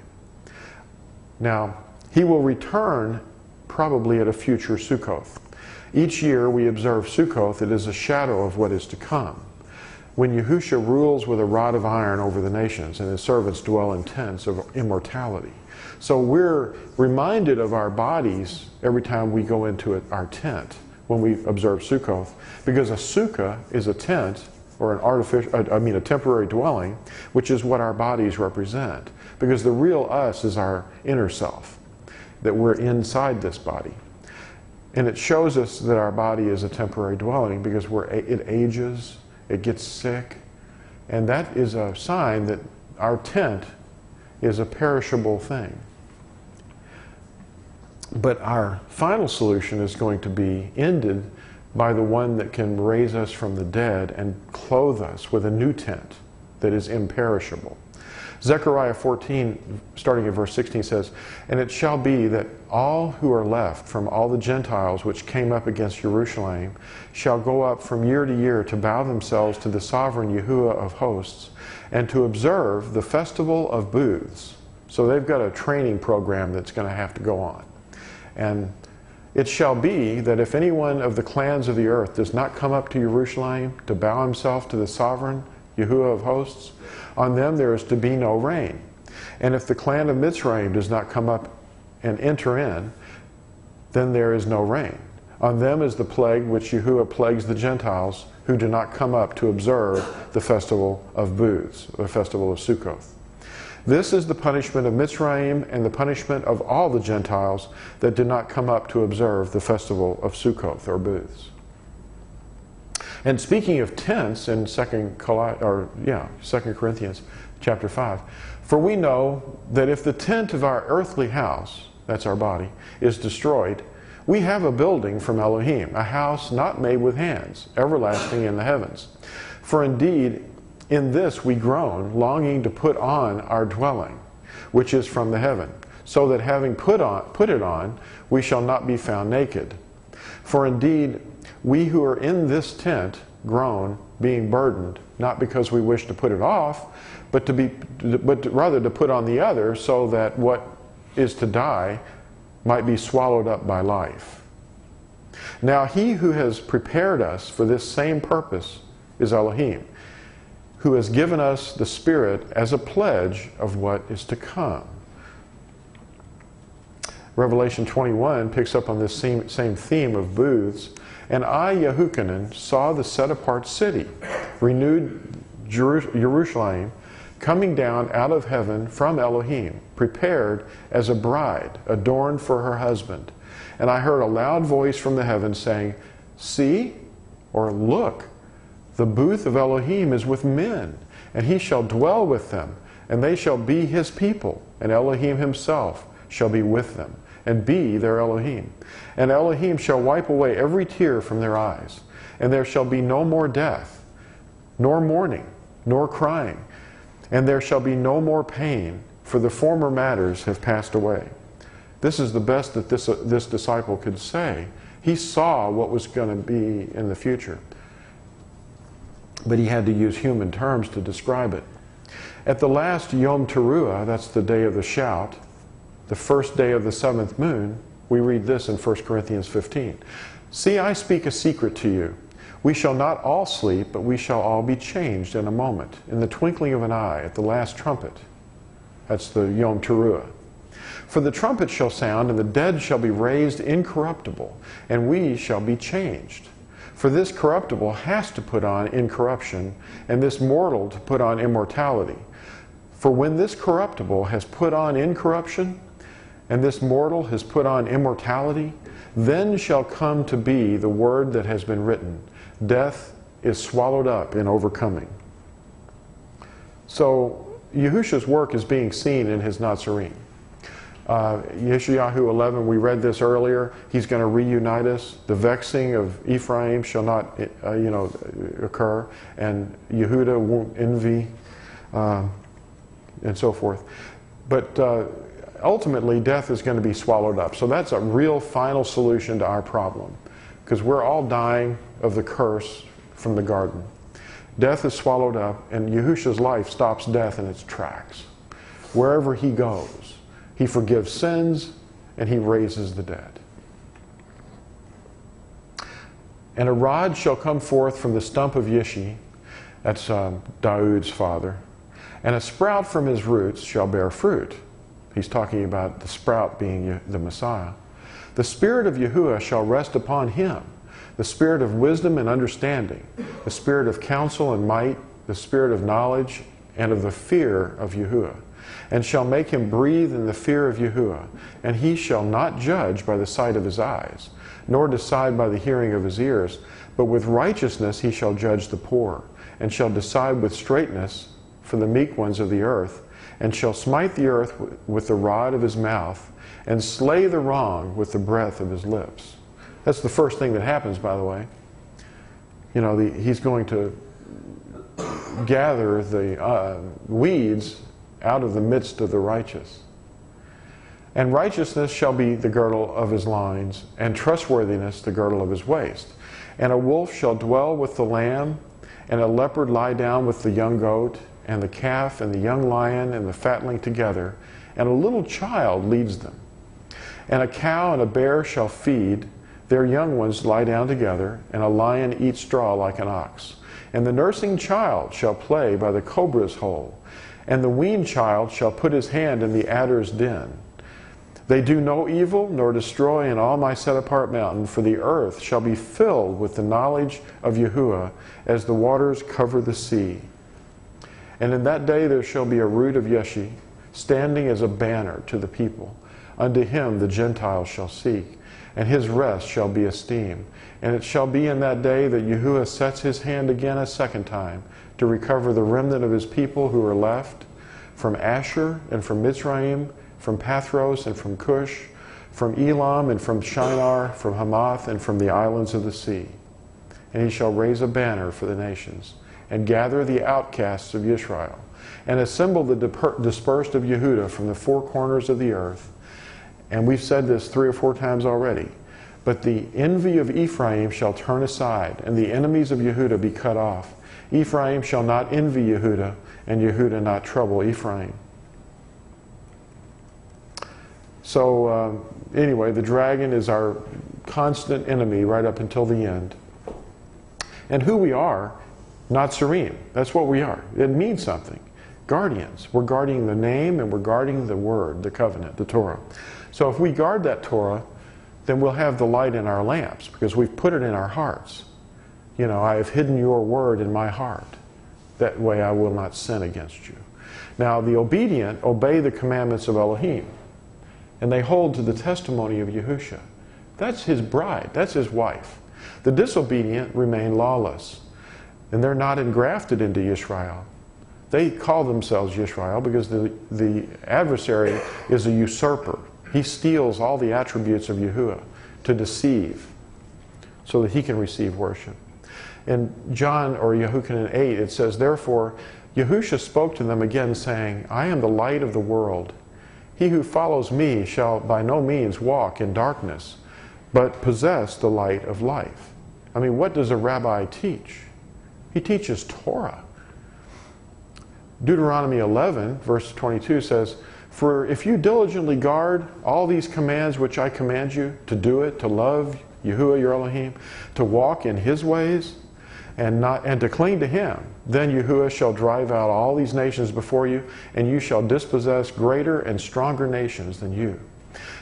[SPEAKER 1] Now, he will return probably at a future Sukkoth. Each year we observe Sukkoth, it is a shadow of what is to come. When Yahusha rules with a rod of iron over the nations and his servants dwell in tents of immortality. So we're reminded of our bodies every time we go into our tent when we observe Sukkoth, because a sukkah is a tent or an artificial, uh, I mean a temporary dwelling, which is what our bodies represent. Because the real us is our inner self, that we're inside this body. And it shows us that our body is a temporary dwelling because we're, it ages it gets sick, and that is a sign that our tent is a perishable thing. But our final solution is going to be ended by the one that can raise us from the dead and clothe us with a new tent that is imperishable. Zechariah 14, starting at verse 16, says, And it shall be that all who are left from all the Gentiles which came up against Jerusalem shall go up from year to year to bow themselves to the sovereign Yahuwah of hosts and to observe the festival of booths. So they've got a training program that's going to have to go on. And it shall be that if anyone of the clans of the earth does not come up to Jerusalem to bow himself to the sovereign Yahuwah of hosts, on them there is to be no rain. And if the clan of Mitzrayim does not come up and enter in, then there is no rain. On them is the plague which Yahuwah plagues the Gentiles who do not come up to observe the festival of booths, the festival of Sukkoth. This is the punishment of Mitzrayim and the punishment of all the Gentiles that did not come up to observe the festival of Sukkoth or booths. And speaking of tents in second or yeah, 2 Corinthians chapter 5, for we know that if the tent of our earthly house, that's our body, is destroyed, we have a building from Elohim, a house not made with hands, everlasting in the heavens. For indeed, in this we groan, longing to put on our dwelling, which is from the heaven, so that having put, on, put it on, we shall not be found naked. For indeed, we who are in this tent groan, being burdened, not because we wish to put it off, but to be, but rather to put on the other, so that what is to die might be swallowed up by life. Now, he who has prepared us for this same purpose is Elohim, who has given us the Spirit as a pledge of what is to come. Revelation 21 picks up on this same, same theme of booths and I, Yehukanan, saw the set apart city, renewed Jerusalem, coming down out of heaven from Elohim, prepared as a bride, adorned for her husband. And I heard a loud voice from the heavens saying, See, or look, the booth of Elohim is with men, and he shall dwell with them, and they shall be his people, and Elohim himself shall be with them and be their Elohim. And Elohim shall wipe away every tear from their eyes, and there shall be no more death, nor mourning, nor crying, and there shall be no more pain, for the former matters have passed away. This is the best that this, uh, this disciple could say. He saw what was going to be in the future, but he had to use human terms to describe it. At the last Yom Teruah, that's the day of the shout, the first day of the seventh moon, we read this in 1 Corinthians 15. See, I speak a secret to you. We shall not all sleep, but we shall all be changed in a moment, in the twinkling of an eye, at the last trumpet. That's the Yom Teruah. For the trumpet shall sound, and the dead shall be raised incorruptible, and we shall be changed. For this corruptible has to put on incorruption, and this mortal to put on immortality. For when this corruptible has put on incorruption, and this mortal has put on immortality, then shall come to be the word that has been written Death is swallowed up in overcoming. So, Yahusha's work is being seen in his Nazarene. Uh, Yeshayahu 11, we read this earlier. He's going to reunite us. The vexing of Ephraim shall not, uh, you know, occur, and Yehuda won't envy, uh, and so forth. But uh, ultimately death is going to be swallowed up. So that's a real final solution to our problem because we're all dying of the curse from the garden. Death is swallowed up, and Yahusha's life stops death in its tracks. Wherever he goes, he forgives sins and he raises the dead. And a rod shall come forth from the stump of Yishi, that's um, Daud's father, and a sprout from his roots shall bear fruit. He's talking about the sprout being the Messiah. The Spirit of Yahuwah shall rest upon him. The Spirit of wisdom and understanding, the Spirit of counsel and might, the Spirit of knowledge and of the fear of Yahuwah, and shall make him breathe in the fear of Yahuwah. And he shall not judge by the sight of his eyes, nor decide by the hearing of his ears, but with righteousness he shall judge the poor, and shall decide with straightness for the meek ones of the earth, and shall smite the earth with the rod of his mouth, and slay the wrong with the breath of his lips. That's the first thing that happens, by the way. You know, the, he's going to gather the uh, weeds out of the midst of the righteous. And righteousness shall be the girdle of his loins, and trustworthiness the girdle of his waist. And a wolf shall dwell with the lamb, and a leopard lie down with the young goat, and the calf and the young lion and the fatling together, and a little child leads them. And a cow and a bear shall feed, their young ones lie down together, and a lion eats straw like an ox. And the nursing child shall play by the cobra's hole, and the weaned child shall put his hand in the adder's den. They do no evil nor destroy in all my set apart mountain, for the earth shall be filled with the knowledge of Yahuwah as the waters cover the sea. And in that day there shall be a root of Yeshi, standing as a banner to the people. Unto him the Gentiles shall seek, and his rest shall be esteemed. And it shall be in that day that Yahuwah sets his hand again a second time to recover the remnant of his people who are left from Asher and from Mitzrayim, from Pathros and from Cush, from Elam and from Shinar, from Hamath and from the islands of the sea. And he shall raise a banner for the nations, and gather the outcasts of Israel, and assemble the dispersed of Yehuda from the four corners of the earth. And we've said this three or four times already. But the envy of Ephraim shall turn aside, and the enemies of Yehuda be cut off. Ephraim shall not envy Yehuda, and Yehuda not trouble Ephraim. So, uh, anyway, the dragon is our constant enemy right up until the end. And who we are, Nazarene. That's what we are. It means something. Guardians. We're guarding the name and we're guarding the word, the covenant, the Torah. So if we guard that Torah, then we'll have the light in our lamps because we've put it in our hearts. You know, I have hidden your word in my heart. That way I will not sin against you. Now, the obedient obey the commandments of Elohim, and they hold to the testimony of Yahusha. That's his bride, that's his wife. The disobedient remain lawless, and they're not engrafted into Israel. They call themselves Israel because the, the adversary is a usurper. He steals all the attributes of Yahuwah to deceive so that he can receive worship. In John or Yehukanan 8, it says, Therefore, Yahusha spoke to them again, saying, I am the light of the world. He who follows me shall by no means walk in darkness, but possess the light of life. I mean, what does a rabbi teach? He teaches Torah. Deuteronomy 11, verse 22 says, For if you diligently guard all these commands which I command you, to do it, to love Yahuwah your Elohim, to walk in his ways, and, not, and to cling to him, then Yahuwah shall drive out all these nations before you, and you shall dispossess greater and stronger nations than you.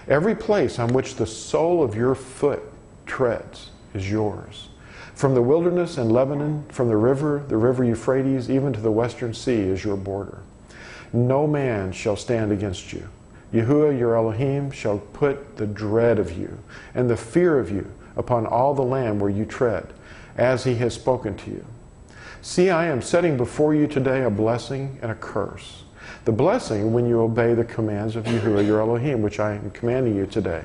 [SPEAKER 1] Every place on which the sole of your foot treads is yours. From the wilderness and Lebanon, from the river, the river Euphrates, even to the western sea is your border. No man shall stand against you. Yahuwah your Elohim shall put the dread of you and the fear of you upon all the land where you tread, as he has spoken to you. See, I am setting before you today a blessing and a curse. The blessing when you obey the commands of Yahuwah your Elohim, which I am commanding you today.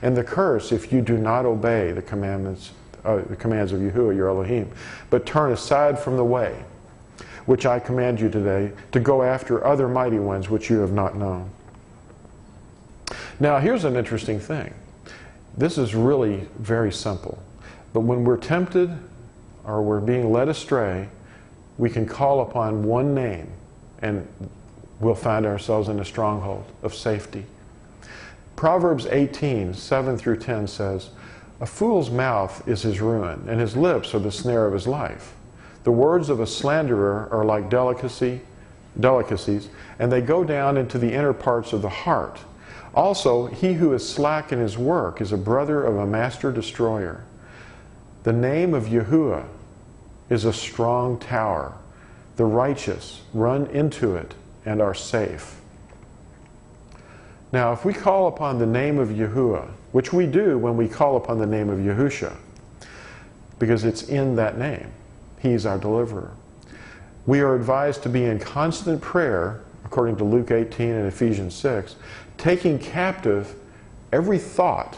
[SPEAKER 1] And the curse if you do not obey the commandments, uh, the commands of Yahuwah your Elohim, but turn aside from the way, which I command you today, to go after other mighty ones which you have not known. Now, here's an interesting thing. This is really very simple. But when we're tempted or we're being led astray, we can call upon one name and we'll find ourselves in a stronghold of safety. Proverbs 18, 7 through 10 says, A fool's mouth is his ruin, and his lips are the snare of his life. The words of a slanderer are like delicacy, delicacies, and they go down into the inner parts of the heart. Also, he who is slack in his work is a brother of a master destroyer. The name of Yahuwah is a strong tower. The righteous run into it and are safe. Now, if we call upon the name of Yahuwah, which we do when we call upon the name of Yahusha, because it's in that name, He's our deliverer. We are advised to be in constant prayer, according to Luke 18 and Ephesians 6, taking captive every thought,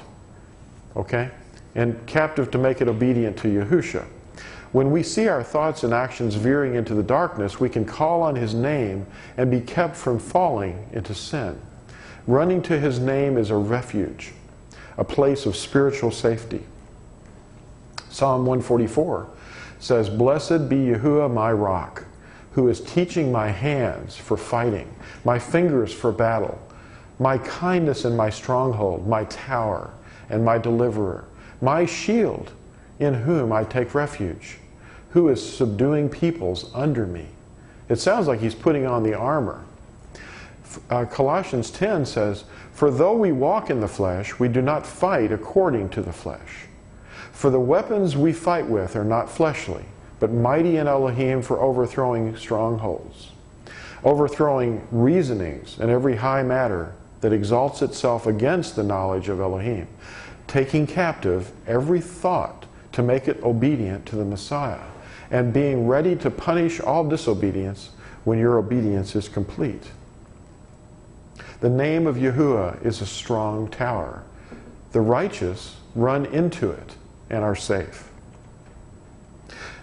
[SPEAKER 1] okay? And captive to make it obedient to Yahusha. When we see our thoughts and actions veering into the darkness, we can call on His name and be kept from falling into sin. Running to His name is a refuge, a place of spiritual safety. Psalm 144 says, Blessed be Yahuwah my rock, who is teaching my hands for fighting, my fingers for battle, my kindness and my stronghold, my tower and my deliverer, my shield in whom I take refuge, who is subduing peoples under me. It sounds like he's putting on the armor. Uh, Colossians 10 says, For though we walk in the flesh, we do not fight according to the flesh. For the weapons we fight with are not fleshly, but mighty in Elohim for overthrowing strongholds, overthrowing reasonings and every high matter that exalts itself against the knowledge of Elohim, taking captive every thought to make it obedient to the Messiah, and being ready to punish all disobedience when your obedience is complete. The name of Yahuwah is a strong tower. The righteous run into it and are safe.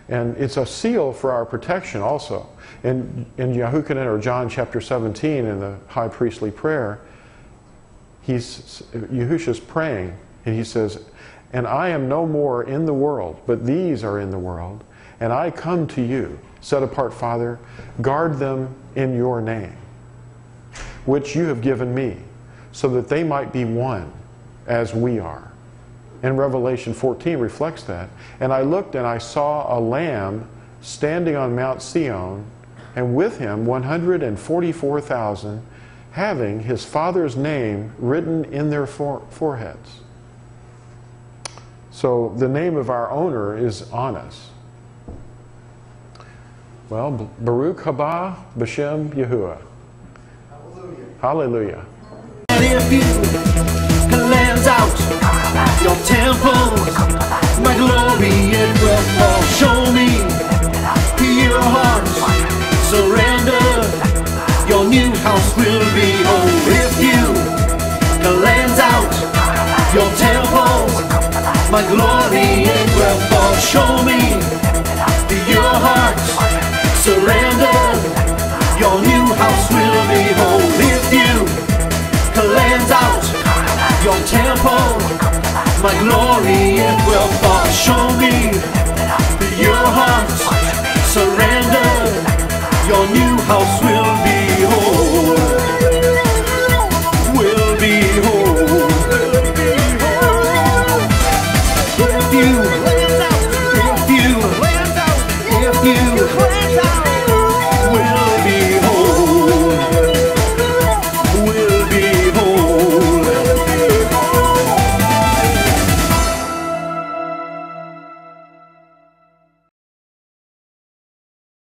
[SPEAKER 1] And it's a seal for our protection also. In, in Yahukanan or John chapter 17 in the high priestly prayer, he's, Yahusha's praying and he says, And I am no more in the world, but these are in the world, and I come to you. Set apart, Father, guard them in your name, which you have given me, so that they might be one as we are. And Revelation 14 reflects that. And I looked and I saw a lamb standing on Mount Sion, and with him 144,000 having his father's name written in their foreheads. So the name of our owner is on us. Well, Baruch haba b'shem Yahuwah.
[SPEAKER 2] Hallelujah.
[SPEAKER 6] And your temples, my glory will fall. Show me your heart, surrender. Your new house your temple. My glory it will fall. Show me your heart. Surrender. Your new house will be whole. Will be